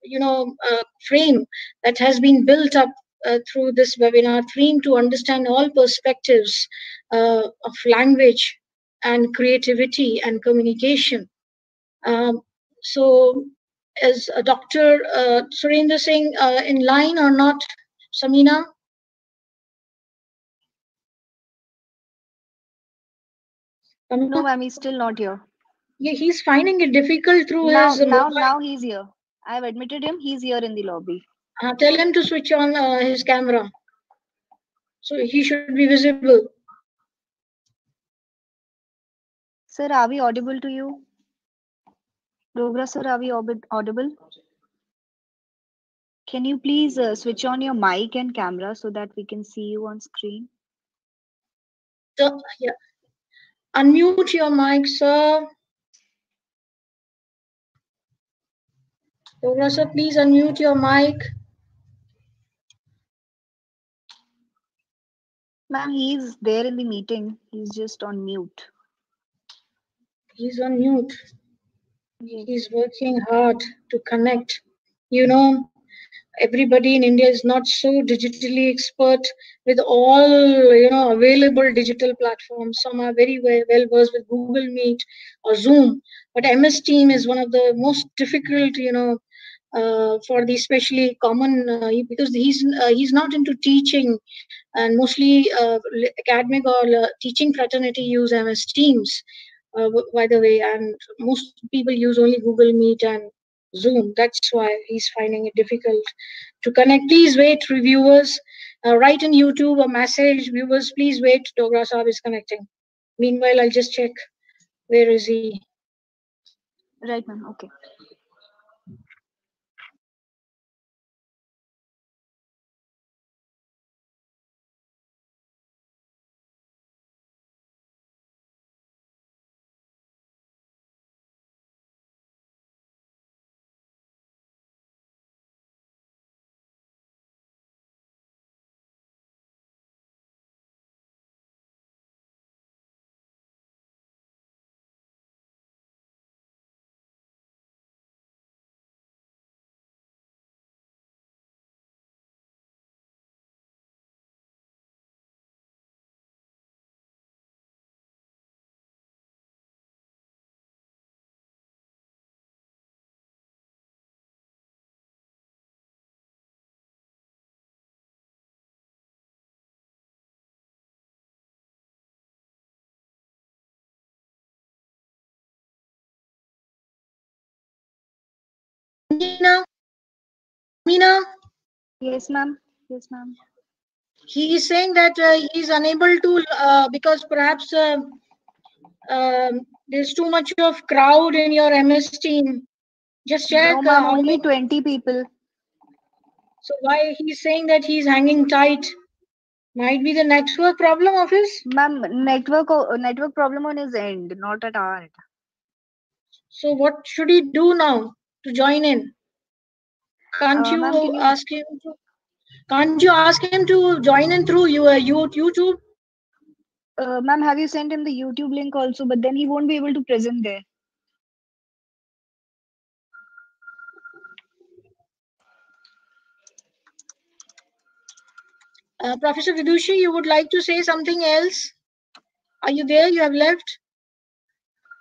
you know, uh, frame that has been built up uh, through this webinar theme to understand all perspectives uh, of language and creativity and communication. Um, so, is uh, Dr. Uh, Surendra Singh uh, in line or not, Samina? Samina? No, ma'am, he's still not here. Yeah, he's finding it difficult through Now, his now, mobile. now he's here. I've admitted him. He's here in the lobby. Uh, tell him to switch on uh, his camera. So he should be visible. Sir, are we audible to you? Dogra sir, are we audible? Can you please uh, switch on your mic and camera so that we can see you on screen? So, yeah. Unmute your mic, sir. Dogra sir, please unmute your mic. Ma'am, he's there in the meeting. He's just on mute. He's on mute. He's working hard to connect. You know, everybody in India is not so digitally expert with all you know available digital platforms. Some are very well, versed with Google Meet or Zoom, but MS Team is one of the most difficult. You know, uh, for the especially common uh, because he's uh, he's not into teaching, and mostly uh, academic or uh, teaching fraternity use MS Teams. Uh, by the way, and most people use only Google Meet and Zoom. That's why he's finding it difficult to connect. Please wait, reviewers. Uh, write in YouTube a message. Viewers, please wait. Dogra Saab is connecting. Meanwhile, I'll just check. Where is he? Right, ma'am. Okay. Mina? Mina? Yes, ma'am. Yes, ma'am. He is saying that uh, he is unable to uh, because perhaps uh, um, there's too much of crowd in your MS team. Just check. No, uh, Only 20 people. so why he's saying that he's hanging tight? Might be the network problem of his. Ma'am, network network problem on his end, not at our end. So what should he do now to join in? Can't Uh, you you- ask him to? Can't you ask him to join in through your you- YouTube? Uh, ma'am, have you sent him the YouTube link also? But then he won't be able to present there. Uh, Professor Vidushi, you would like to say something else? Are you there? You have left.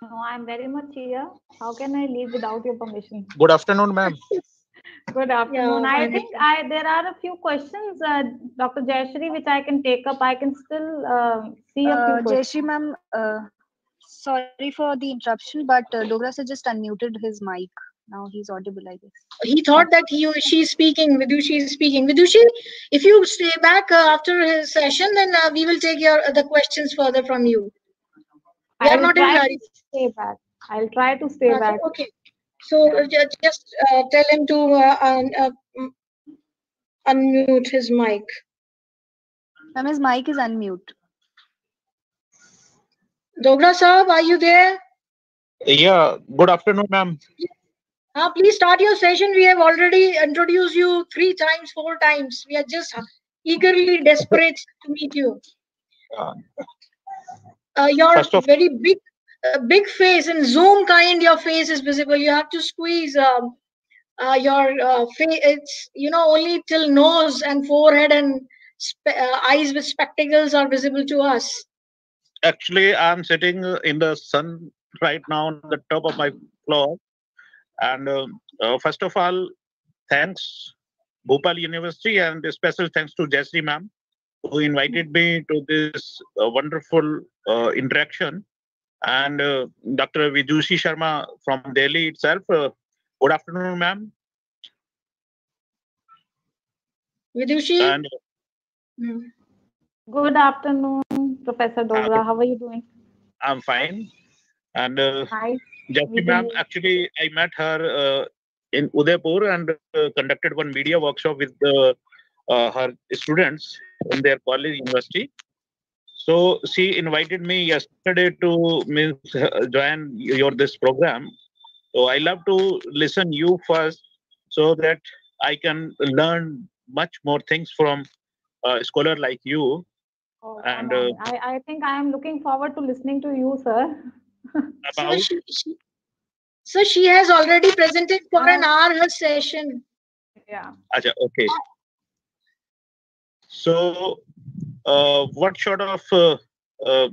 No, I'm very much here. How can I leave without your permission? Good afternoon, ma'am. Good afternoon. I fine. think I there are a few questions, uh, Dr. Jayshree, which I can take up. I can still uh, see a few Uh, questions. Jayshree ma'am, uh, sorry for the interruption, but uh, Dogra sir just unmuted his mic. Now he's audible, I guess. He thought that he she's speaking. Vidushi is speaking. Vidushi, if you stay back uh, after his session, then uh, we will take your the questions further from you. We are I'll not in try to stay back. I'll try to stay back. Okay. So uh, just uh, tell him to uh, un- uh, unmute his mic. Ma'am, his mic is unmute. Dogra Saab, are you there? Yeah, good afternoon, ma'am. Uh, please start your session. We have already introduced you three times, four times. We are just eagerly desperate to meet you. Uh, Uh, your of- very big, uh, big face in Zoom kind. Your face is visible. You have to squeeze um, uh, your uh, face. It's you know only till nose and forehead and spe- uh, eyes with spectacles are visible to us. Actually, I'm sitting in the sun right now on the top of my floor. And uh, uh, first of all, thanks Bhupal University and special thanks to Jayshree ma'am who invited me to this uh, wonderful uh, interaction. And uh, Dr. Vidushi Sharma from Delhi itself. Uh, good afternoon, ma'am. Vidushi, And Mm. Good afternoon, Professor Dogra. How are you doing? I'm fine. And uh, Nice. Ma'am, actually, I met her uh, in Udaipur and uh, conducted one media workshop with uh, uh, her students in their college university. So she invited me yesterday to means, uh, join your this program. So I love to listen you first so that I can learn much more things from a scholar like you. Oh, And, uh, I, I think I am looking forward to listening to you, sir. So she, she, so she has already presented for an hour her session. yeah. Acha, okay. So, uh, what sort of uh, uh,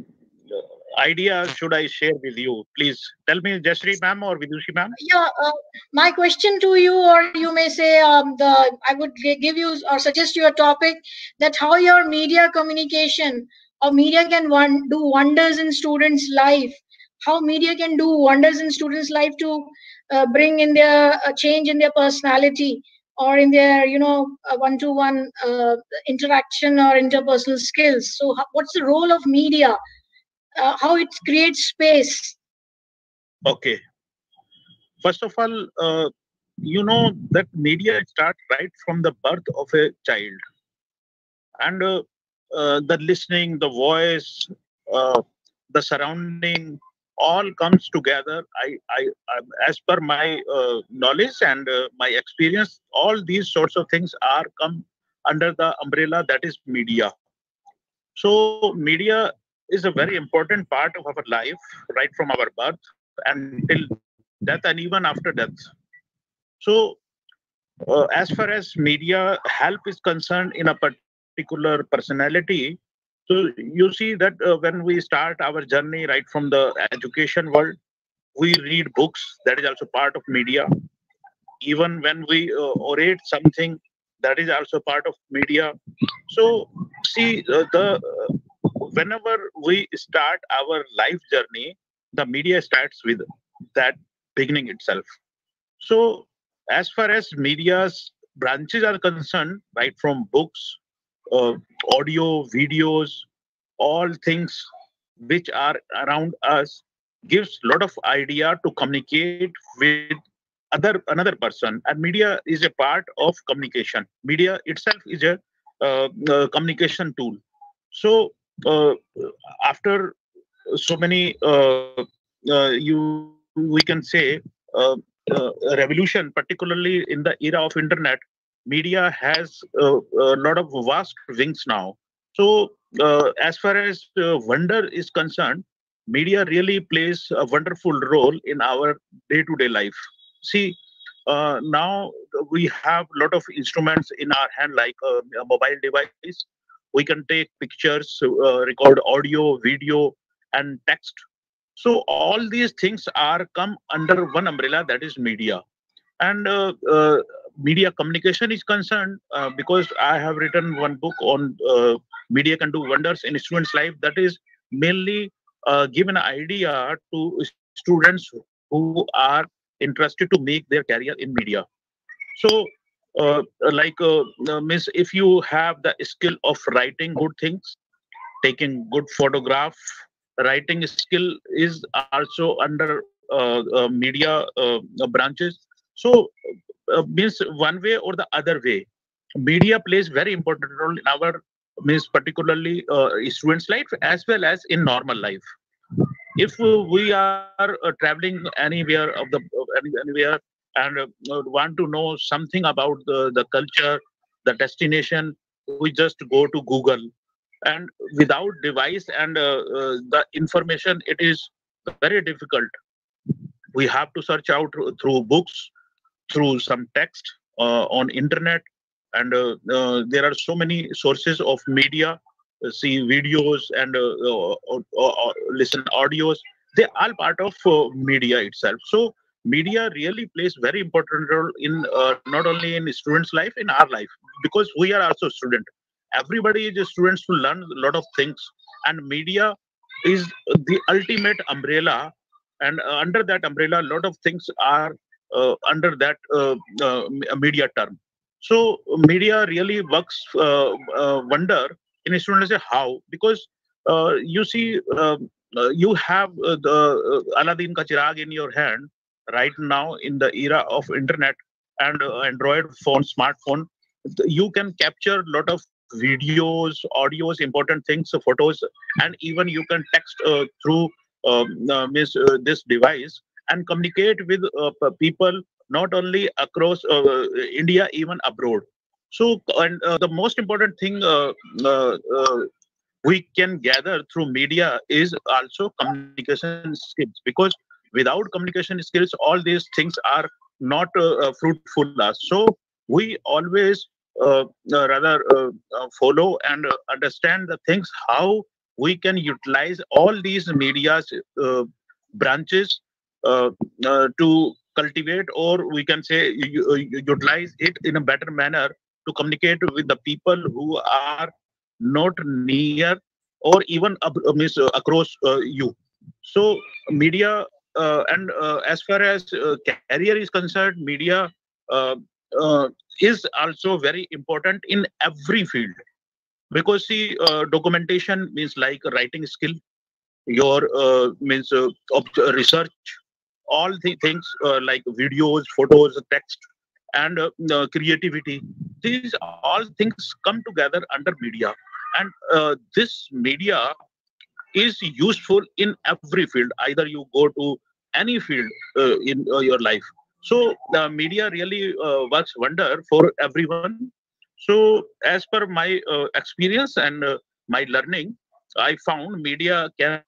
idea should I share with you? Please tell me, Jayshree ma'am or Vidushi ma'am. Yeah, uh, my question to you, or you may say, um, the I would give you or suggest you a topic that how your media communication or media can one, do wonders in students' life. How media can do wonders in students' life to uh, bring in their a change in their personality or in their you know one to one interaction or interpersonal skills. So, what's the role of media? Uh, how it creates space Okay. First of all, uh, you know that media starts right from the birth of a child, and uh, uh, the listening, the voice, uh, the surrounding, all comes together. I, I, I as per my uh, knowledge and uh, my experience, all these sorts of things are come under the umbrella that is media. So media is a very important part of our life, right from our birth until death and even after death. So, uh, as far as media help is concerned in a particular personality, so you see that uh, when we start our journey right from the education world, we read books. That is also part of media. Even when we uh, orate something, that is also part of media. So, see uh, the uh, whenever we start our life journey, the media starts with that beginning itself. So, as far as media's branches are concerned, right from books, uh, audio, videos, all things which are around us, gives a lot of idea to communicate with other another person. And media is a part of communication. Media itself is a uh, uh, communication tool. So, uh, after so many uh, uh, you we can say revolution particularly in the era of internet media has uh, a lot of vast wings now. So uh, as far as uh, wonder is concerned media really plays a wonderful role in our day to day life. See uh, now we have a lot of instruments in our hand like uh, a mobile device. We can take pictures uh, record audio video and text. So all these things are come under one umbrella that is media. And media communication is concerned uh, because i have written one book on uh, media can do wonders in students life. That is mainly uh, give an idea to students who are interested to make their career in media. So uh, like uh, miss if you have the skill of writing good things taking good photograph writing skill is also under uh, media branches. So means one way or the other way. Media plays very important role in our means particularly uh, students life as well as in normal life. If uh, we are uh, traveling anywhere of the anywhere and uh, want to know something about the, the culture the destination we just go to google. And without device and uh, uh, the information it is very difficult. We have to search out through books through some text uh, on internet. And uh, uh, there are so many sources of media see videos and listen audios. They are part of media itself. So media really plays very important role in uh, not only in students life in our life. Because we are also student. Everybody is a students to learn a lot of things. And media is the ultimate umbrella. And uh, under that umbrella a lot of things are under that uh, uh, media term so media really works uh, uh, wonder in a student say how because uh, you see um uh, you have uh, the uh, Aladdin ka in your hand right now in the era of internet and uh, Android phone, smartphone. You can capture a lot of videos, audios, important things, photos, and even you can text uh, through um, uh, miss, uh, this device and communicate with uh, people not only across uh, India, even abroad. So, and uh, the most important thing we can gather through media is also communication skills because without communication skills, all these things are not fruitful. So, we always uh, uh, rather uh, follow and understand the things how we can utilize all these media's branches to cultivate or we can say u- u- utilize it in a better manner to communicate with the people who are not near or even uh, uh, across uh, you. So media uh, and uh, as far as uh, career is concerned media uh, uh, is also very important in every field. Because see uh, documentation means like writing skill your uh, means uh, uh, research all the things uh, like videos photos text and uh, uh, creativity. These all things come together under media. And this media is useful in every field. Either you go to any field in your life. So the media really works wonder for everyone. So as per my experience and my learning i found media can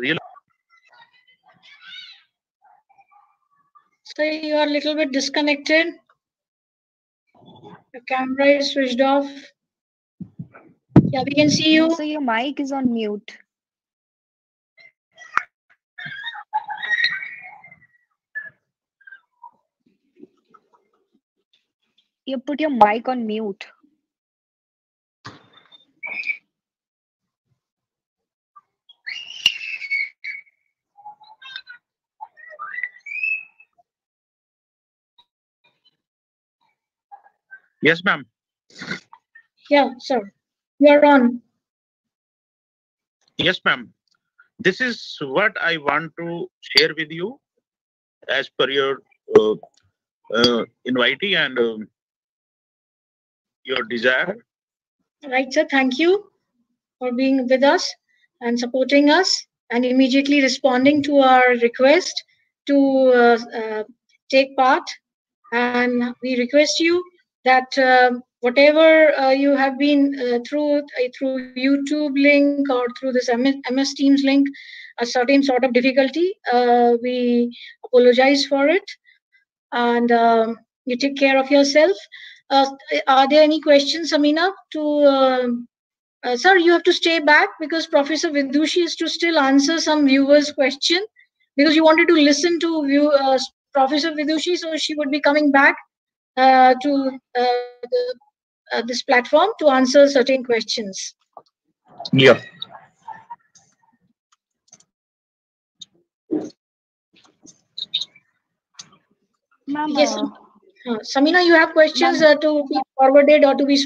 really So you are a little bit disconnected. Your camera is switched off. Yeah, we can see you. So your mic is on mute. You put your mic on mute. Yes ma'am Yeah, sir. You're on. yes ma'am this is what i want to share with you as per your uh, uh, invitee and um, your desire Right, sir. Thank you for being with us and supporting us and immediately responding to our request to uh, uh, take part. And we request you that uh, whatever uh, you have been uh, through uh, through YouTube link or through this MS, MS Teams link, a certain sort of difficulty, uh, we apologize for it. And um, you take care of yourself. Uh, are there any questions, Amina, to um sir, you have to stay back because Professor Vidushi is to still answer some viewers' question because you wanted to listen to view, Professor Vidushi, so she would be coming back to uh, the, uh, this platform to answer certain questions. yeah Ma'am, Yes, uh, Uh, Samina, you have questions uh, to be forwarded or to be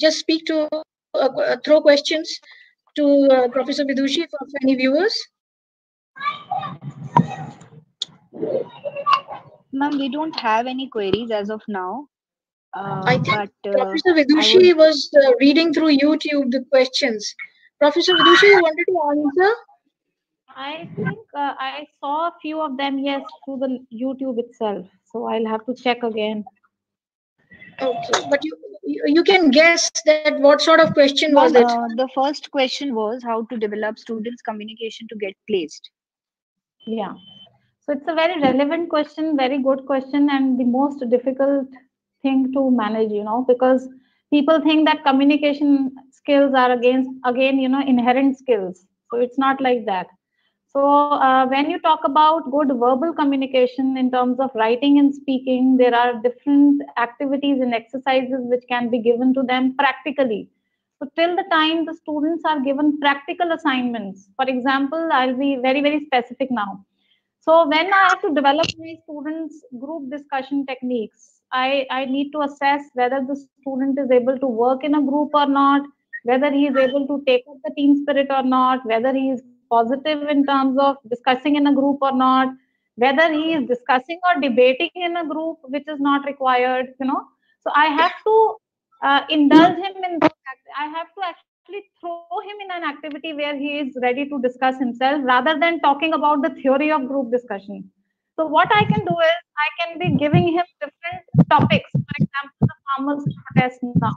just speak to uh, uh, throw questions to uh, Professor Vidushi for for any viewers. Ma'am, we don't have any queries as of now. Uh, I think but uh, Professor Vidushi was uh, reading through YouTube the questions. Professor Vidushi, you wanted to answer? I think uh, I saw a few of them, yes, through the YouTube itself. So I'll have to check again. Okay, but you you you can guess that what sort of question was ma'am, it? uh, the first question was how to develop students' communication to get placed. Yeah. So it's a very relevant question, very good question, and the most difficult thing to manage, you know, because people think that communication skills are against again, you know, inherent skills. So it's not like that. So uh, when you talk about good verbal communication in terms of writing and speaking, there are different activities and exercises which can be given to them practically. So till the time the students are given practical assignments, for example, I'll be very, very specific now. So when I have to develop my students' group discussion techniques, I, I need to assess whether the student is able to work in a group or not, whether he is able to take up the team spirit or not, whether he is positive in terms of discussing in a group or not, whether he is discussing or debating in a group, which is not required, you know. So I have to uh, indulge him in, I have to actually throw him in an activity where he is ready to discuss himself rather than talking about the theory of group discussion. So what I can do is I can be giving him different topics. For example, the farmers protest now,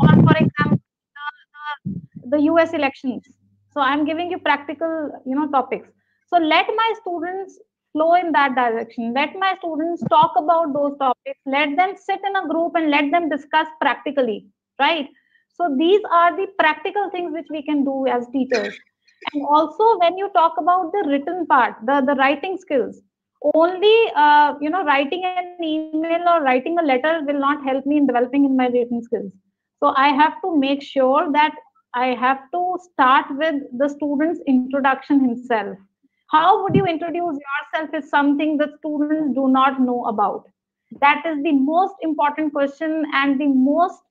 or for example, the, the, the US elections. So I'm giving you practical, you know, topics. So let my students flow in that direction. Let my students talk about those topics. Let them sit in a group and let them discuss practically, right? So these are the practical things which we can do as teachers. And also when you talk about the written part, the, the writing skills, only uh, you know writing an email or writing a letter will not help me in developing in my written skills. So I have to make sure that I have to start with the student's introduction himself how would you introduce yourself is something that students do not know about that is the most important question and the most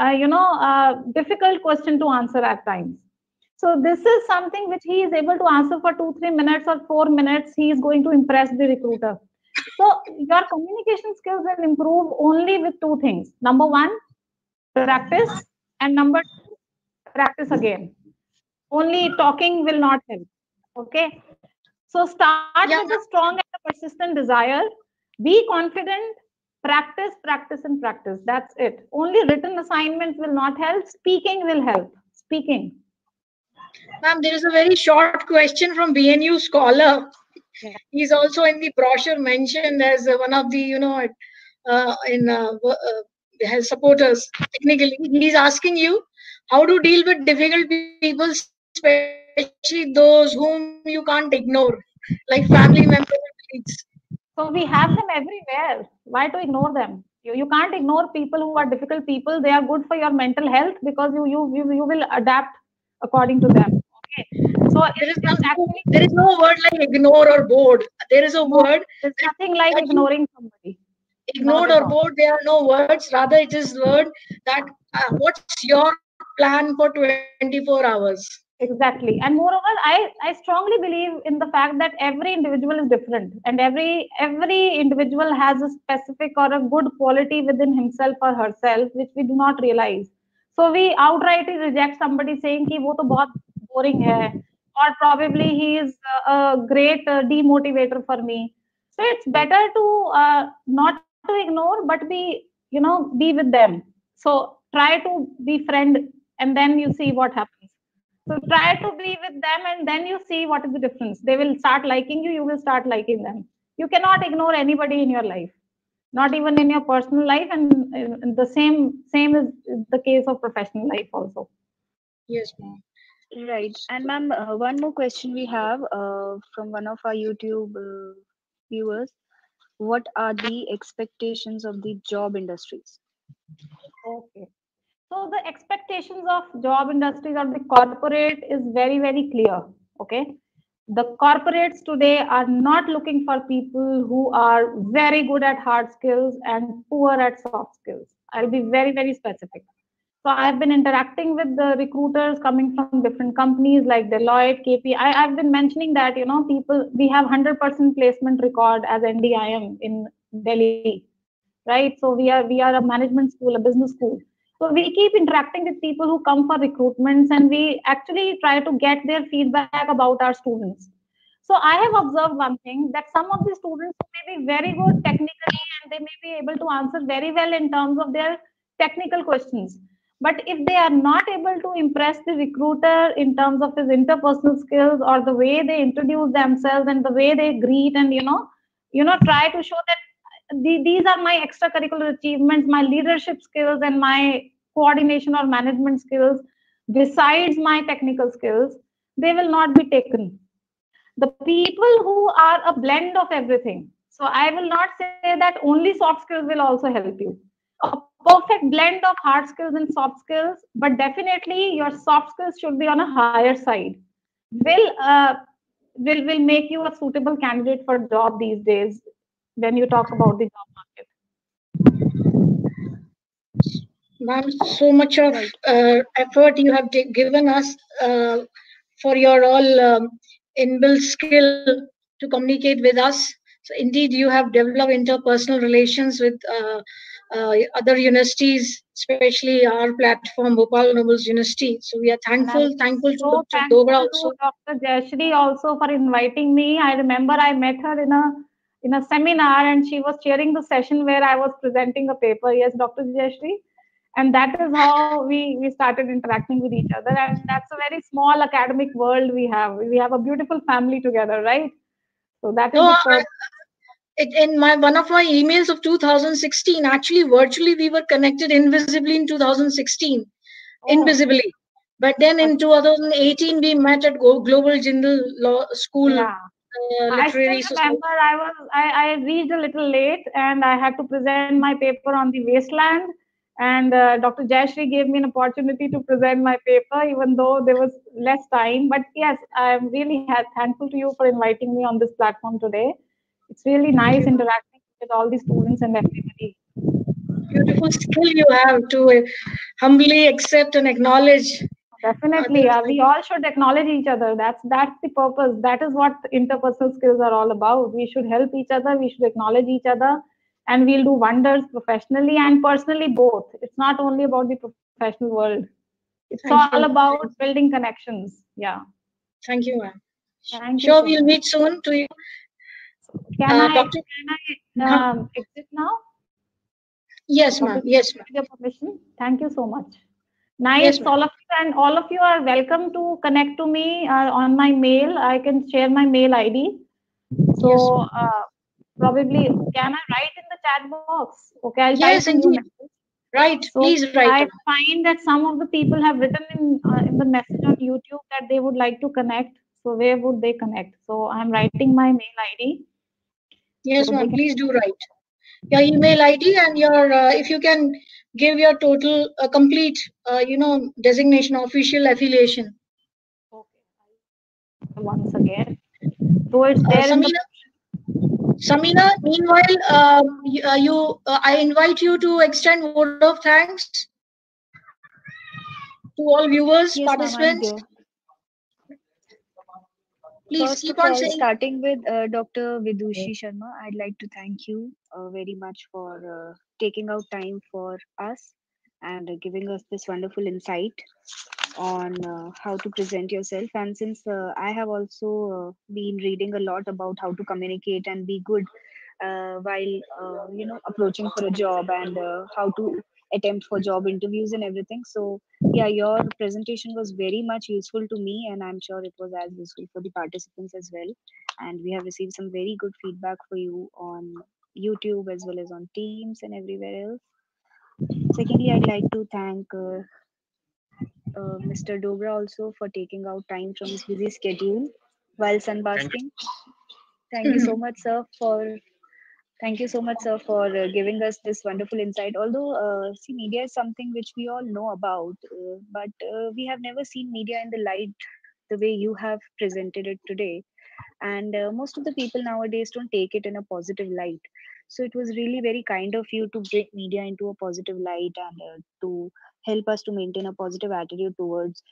uh, you know uh, difficult question to answer at times. So this is something which he is able to answer for two three minutes or four minutes. He is going to impress the recruiter. So your communication skills will improve only with two things. Number one practice. And number two practice again. Only talking will not help. Okay? So start yeah. with a strong and a persistent desire. Be confident. Practice, practice, and practice. That's it. Only written assignments will not help. Speaking will help. Speaking. Ma'am, there is a very short question from BNU scholar. He's also in the brochure mentioned as one of the, you know, uh, in uh, uh, supporters. Technically, he's asking you how to deal with difficult people, especially those whom you can't ignore, like family members So we have them everywhere. Why to ignore them? You, you can't ignore people who are difficult people. They are good for your mental health because you you you, you will adapt according to them. Okay. So there is, no, actually, there is no word like ignore or bored. There is a word. There's nothing like ignoring somebody. Ignored or bored, there are no words. Rather, it is word that uh, what's your plan for 24 hours? Exactly. And moreover i i strongly believe in the fact that every individual is different and every every individual has a specific or a good quality within himself or herself which we do not realize. So we outrightly reject somebody saying ki wo to bahut boring hai or probably he is a, great uh, demotivator for me. So it's better to uh, not to ignore but be you know be with them. So try to be friend and then you see what happens so try to be with them and then you see what is the difference. They will start liking you, you will start liking them. You cannot ignore anybody in your life, not even in your personal life. And, the same same is the case of professional life also. Yes, ma'am. Right. And ma'am, uh, one more question we have uh, from one of our YouTube uh, viewers. What are the expectations of the job industries? Okay. So the expectations of job industries or the corporate is very, very clear. Okay. The corporates today are not looking for people who are very good at hard skills and poor at soft skills. I'll be very, very specific. So I've been interacting with the recruiters coming from different companies like Deloitte, KP. I, have been mentioning that, you know, people, we have 100% placement record as NDIM in Delhi, right? So we are, we are a management school, a business school. So we keep interacting with people who come for recruitments and we actually try to get their feedback about our students. So I have observed one thing that some of the students may be very good technically and they may be able to answer very well in terms of their technical questions. But if they are not able to impress the recruiter in terms of his interpersonal skills or the way they introduce themselves and the way they greet and you know, you know, try to show that the, these are my extracurricular achievements, my leadership skills, and my coordination or management skills, besides my technical skills, they will not be taken. The people who are a blend of everything. So I will not say that only soft skills will also help you. A perfect blend of hard skills and soft skills, but definitely your soft skills should be on a higher side. Will uh, will will make you a suitable candidate for job these days when you talk about the job market. Ma'am, so much of uh, effort you have given us uh, for your all um, inbuilt skill to communicate with us. So indeed, you have developed interpersonal relations with uh, uh, other universities, especially our platform, Bhupal Nobles University. So we are thankful, thankful to So Dr. thankful to also. Dr. Jayshree also for inviting me. I remember I met her in a in a seminar and she was chairing the session where I was presenting a paper. Yes, Dr. Jayshree. And that is how we, we started interacting with each other. And that's a very small academic world we have. We have a beautiful family together, right? So that is No, I- it, in my one of my emails of 2016 actually virtually we were connected invisibly in 2016 Oh, invisibly but then in 2018 we met at global jindal law school yeah. Uh, I still remember I was I, I reached a little late and I had to present my paper on the wasteland. And uh, Dr. Jayshree gave me an opportunity to present my paper, even though there was less time. But yes, I'm really ha- thankful to you for inviting me on this platform today. It's really nice interacting with all the students and everybody. beautiful skill you have to uh, humbly accept and acknowledge Definitely, uh, we all should acknowledge each other. That's that's the purpose. That is what interpersonal skills are all about. We should help each other. We should acknowledge each other, and we'll do wonders professionally and personally both. It's not only about the professional world. It's Thank all you. about building connections. Yeah. thank you ma'am Thank you. sure so we'll meet soon to you Can uh, I Dr. can I um, exit now? yes ma'am yes ma'am your permission. Thank you so much. Nice, Yes, all of you, and all of you are welcome to connect to me uh, on my mail. I can share my mail ID. So Yes. uh, probably, can I write in the chat box? Okay, I'll Yes, type indeed. right So please write. I find that some of the people have written in uh, in the message on YouTube that they would like to connect. So where would they connect? So I'm writing my mail ID. Yes, So ma'am. Please do write your email ID and your uh, if you can give your total uh, complete uh, you know designation official affiliation. Okay. Once again. Though it's Uh, there in the Samina, Samina. Meanwhile, you, uh, you uh, I invite you to extend word of thanks to all viewers, Yes, participants. Please First keep on saying. starting with uh, Dr. Vidushi Sharma, I'd like to thank you very much for uh, taking out time for us and uh, giving us this wonderful insight on uh, how to present yourself. And since uh, I have also uh, been reading a lot about how to communicate and be good uh, while uh, you know approaching for a job and uh, how to attempt for job interviews and everything, so yeah, your presentation was very much useful to me, and I'm sure it was as useful for the participants as well. And we have received some very good feedback for you on YouTube as well as on Teams and everywhere else. Secondly, I'd like to thank uh, uh, Mr. Dogra also for taking out time from his busy schedule while sunbasking. Thank you so much, sir, for Thank you so much, sir, for uh, giving us this wonderful insight. Although, uh, see, media is something which we all know about, uh, but uh, we have never seen media in the light the way you have presented it today. And uh, most of the people nowadays don't take it in a positive light. So it was really very kind of you to bring media into a positive light and uh, to help us to maintain a positive attitude towards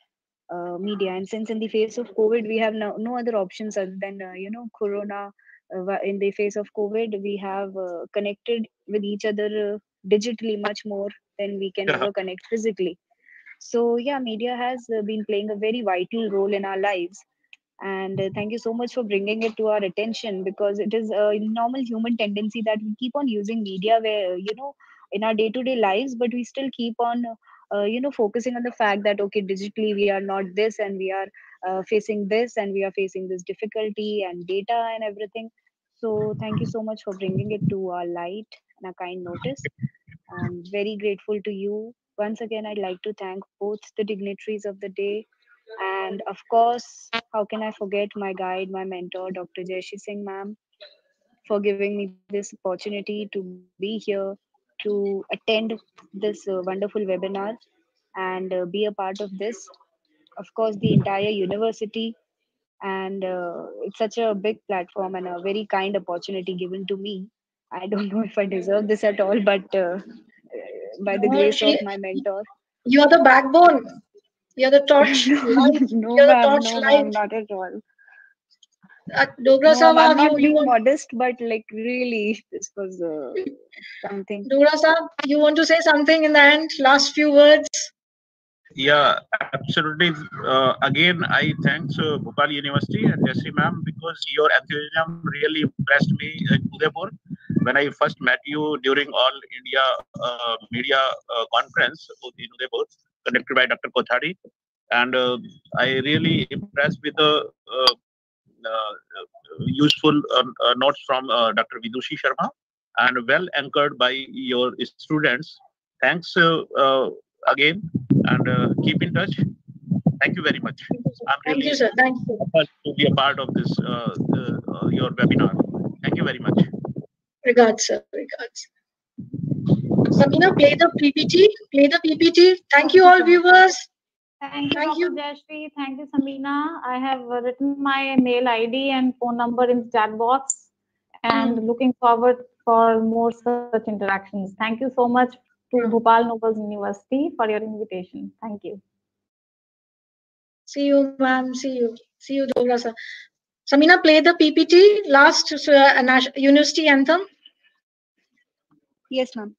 uh, media. And since in the face of COVID, we have no, no other options other than, uh, you know, Corona uh, in the face of covid we have uh, connected with each other uh, digitally much more than we can Yeah. ever connect physically so yeah media has uh, been playing a very vital role in our lives and uh, thank you so much for bringing it to our attention because it is a normal human tendency that we keep on using media where you know in our day to day lives but we still keep on uh, you know focusing on the fact that okay digitally we are not this and we are uh, facing this and we are facing this difficulty and data and everything. So thank you so much for bringing it to our light and a kind notice. I'm very grateful to you. Once again i'd like to thank both the dignitaries of the day and of course, how can I forget my guide, my mentor, Dr. Jayshree Singh ma'am, for giving me this opportunity to be here to attend this uh, wonderful webinar and uh, be a part of this. Of course, the entire university, and uh, it's such a big platform and a very kind opportunity given to me. I don't know if I deserve this at all, but uh, by the No, grace she- of my mentor. You're the backbone. You're the torch. light. no, You're the torch no, light. ma'am, not at all. Uh, Dogra No, Sahib, I'm you, not being you, modest, but like really, this was uh, something. Dogra Sahib, you want to say something in the end? Last few words. Yeah, absolutely. Uh, again, I thanks uh, Bhupal University and Jesse ma'am because your enthusiasm really impressed me in Udaipur when I first met you during All India uh, Media uh, Conference in Udaipur, conducted by Dr. Kothari, and uh, I really impressed with the uh, uh, useful uh, notes from uh, Dr. Vidushi Sharma and well anchored by your students. Thanks uh, uh, again and uh, keep in touch. Thank you very much. I'm Thank really you, sir. Thank you. to be a part of this uh, uh, uh, your webinar. Thank you very much. Regards, sir. Regards. Samina, play the PPT. Play the PPT. Thank you, all viewers. Thank you, Thank Dr. you. Jayshree. Thank you, Samina. I have written my mail ID and phone number in the chat box and looking forward for more such interactions. Thank you so much to Mm. Bhupal Nobles University for your invitation. Thank you. See you, ma'am. See you. See you, Dogra sir. Samina, play the PPT. Last uh, university anthem. Yes, ma'am.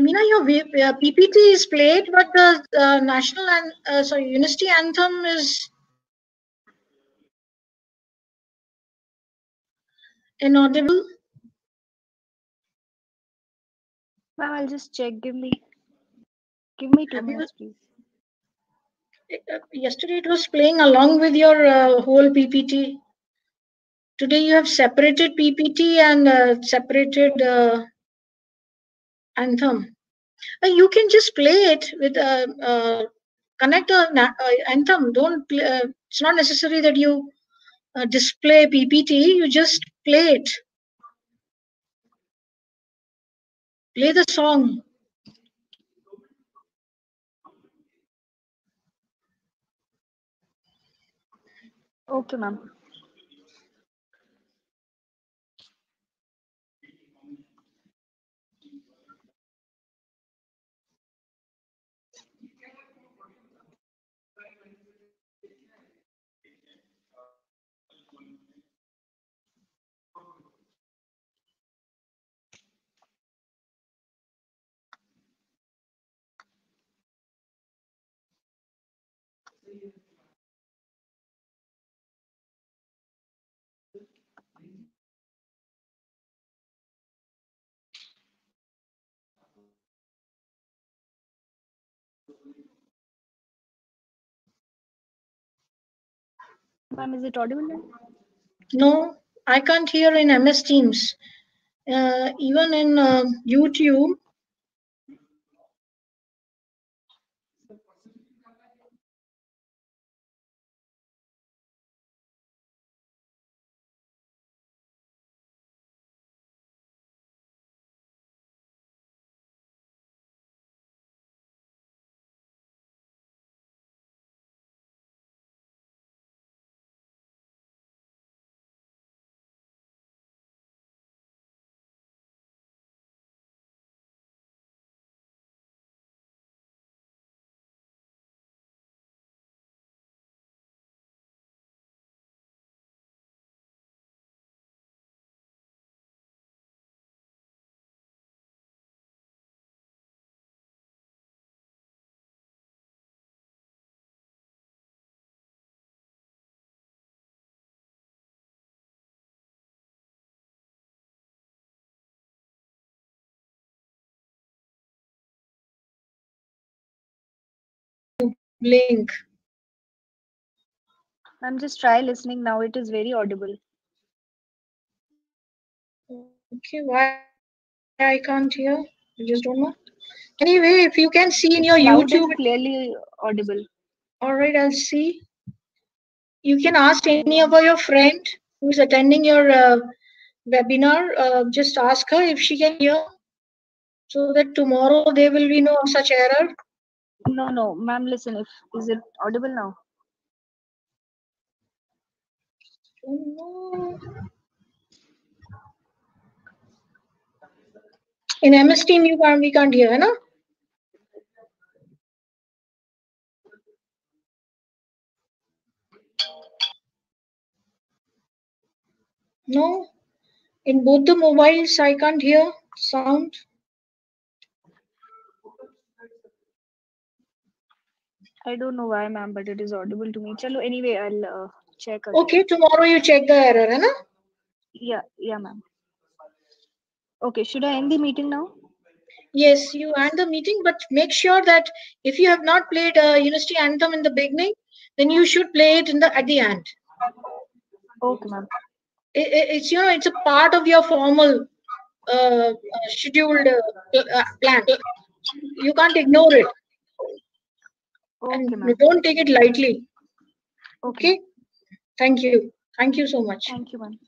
Samina, your uh, PPT is played, but the uh, national and uh, sorry university anthem is inaudible. Ma'am, I'll just check. Give me, give me two Have you- minutes, please. Uh, yesterday it was playing along with your uh, whole PPT. Today you have separated PPT and uh, separated uh, anthem. Uh, you can just play it with uh, uh, connect a na- uh, anthem. Don't. Play, uh, it's not necessary that you uh, display PPT. You just play it. Play the song. Okay, ma'am. Ma'am, is it audible? No, I can't hear in MS Teams. Uh, even in uh, YouTube, link. I'm just try listening now. It is very audible. Okay, why I can't hear? I just don't know. Anyway, if you can see in your Loud YouTube, clearly audible. all right, I'll see. You can ask any of your friend who is attending your uh, webinar. Uh, just ask her if she can hear, so that tomorrow there will be no such error. No, no, ma'am, listen. If is it audible now? In MS Team, you can't, we can't hear, na? No. In both the mobiles, I can't hear sound. I don't know why, ma'am, but it is audible to me. Chalo, anyway, I'll uh, check. Again. Okay, tomorrow you check the error, na? Yeah, yeah, ma'am. Okay, should I end the meeting now? Yes, you end the meeting, but make sure that if you have not played uh, University Anthem in the beginning, then you should play it in the at the end. Okay, ma'am. I- I- it's you know it's a part of your formal uh, uh, scheduled uh, uh, plan. You can't ignore it, Okay, and don't take it lightly. Okay. Okay. Thank you. Thank you so much. Thank you, ma'am.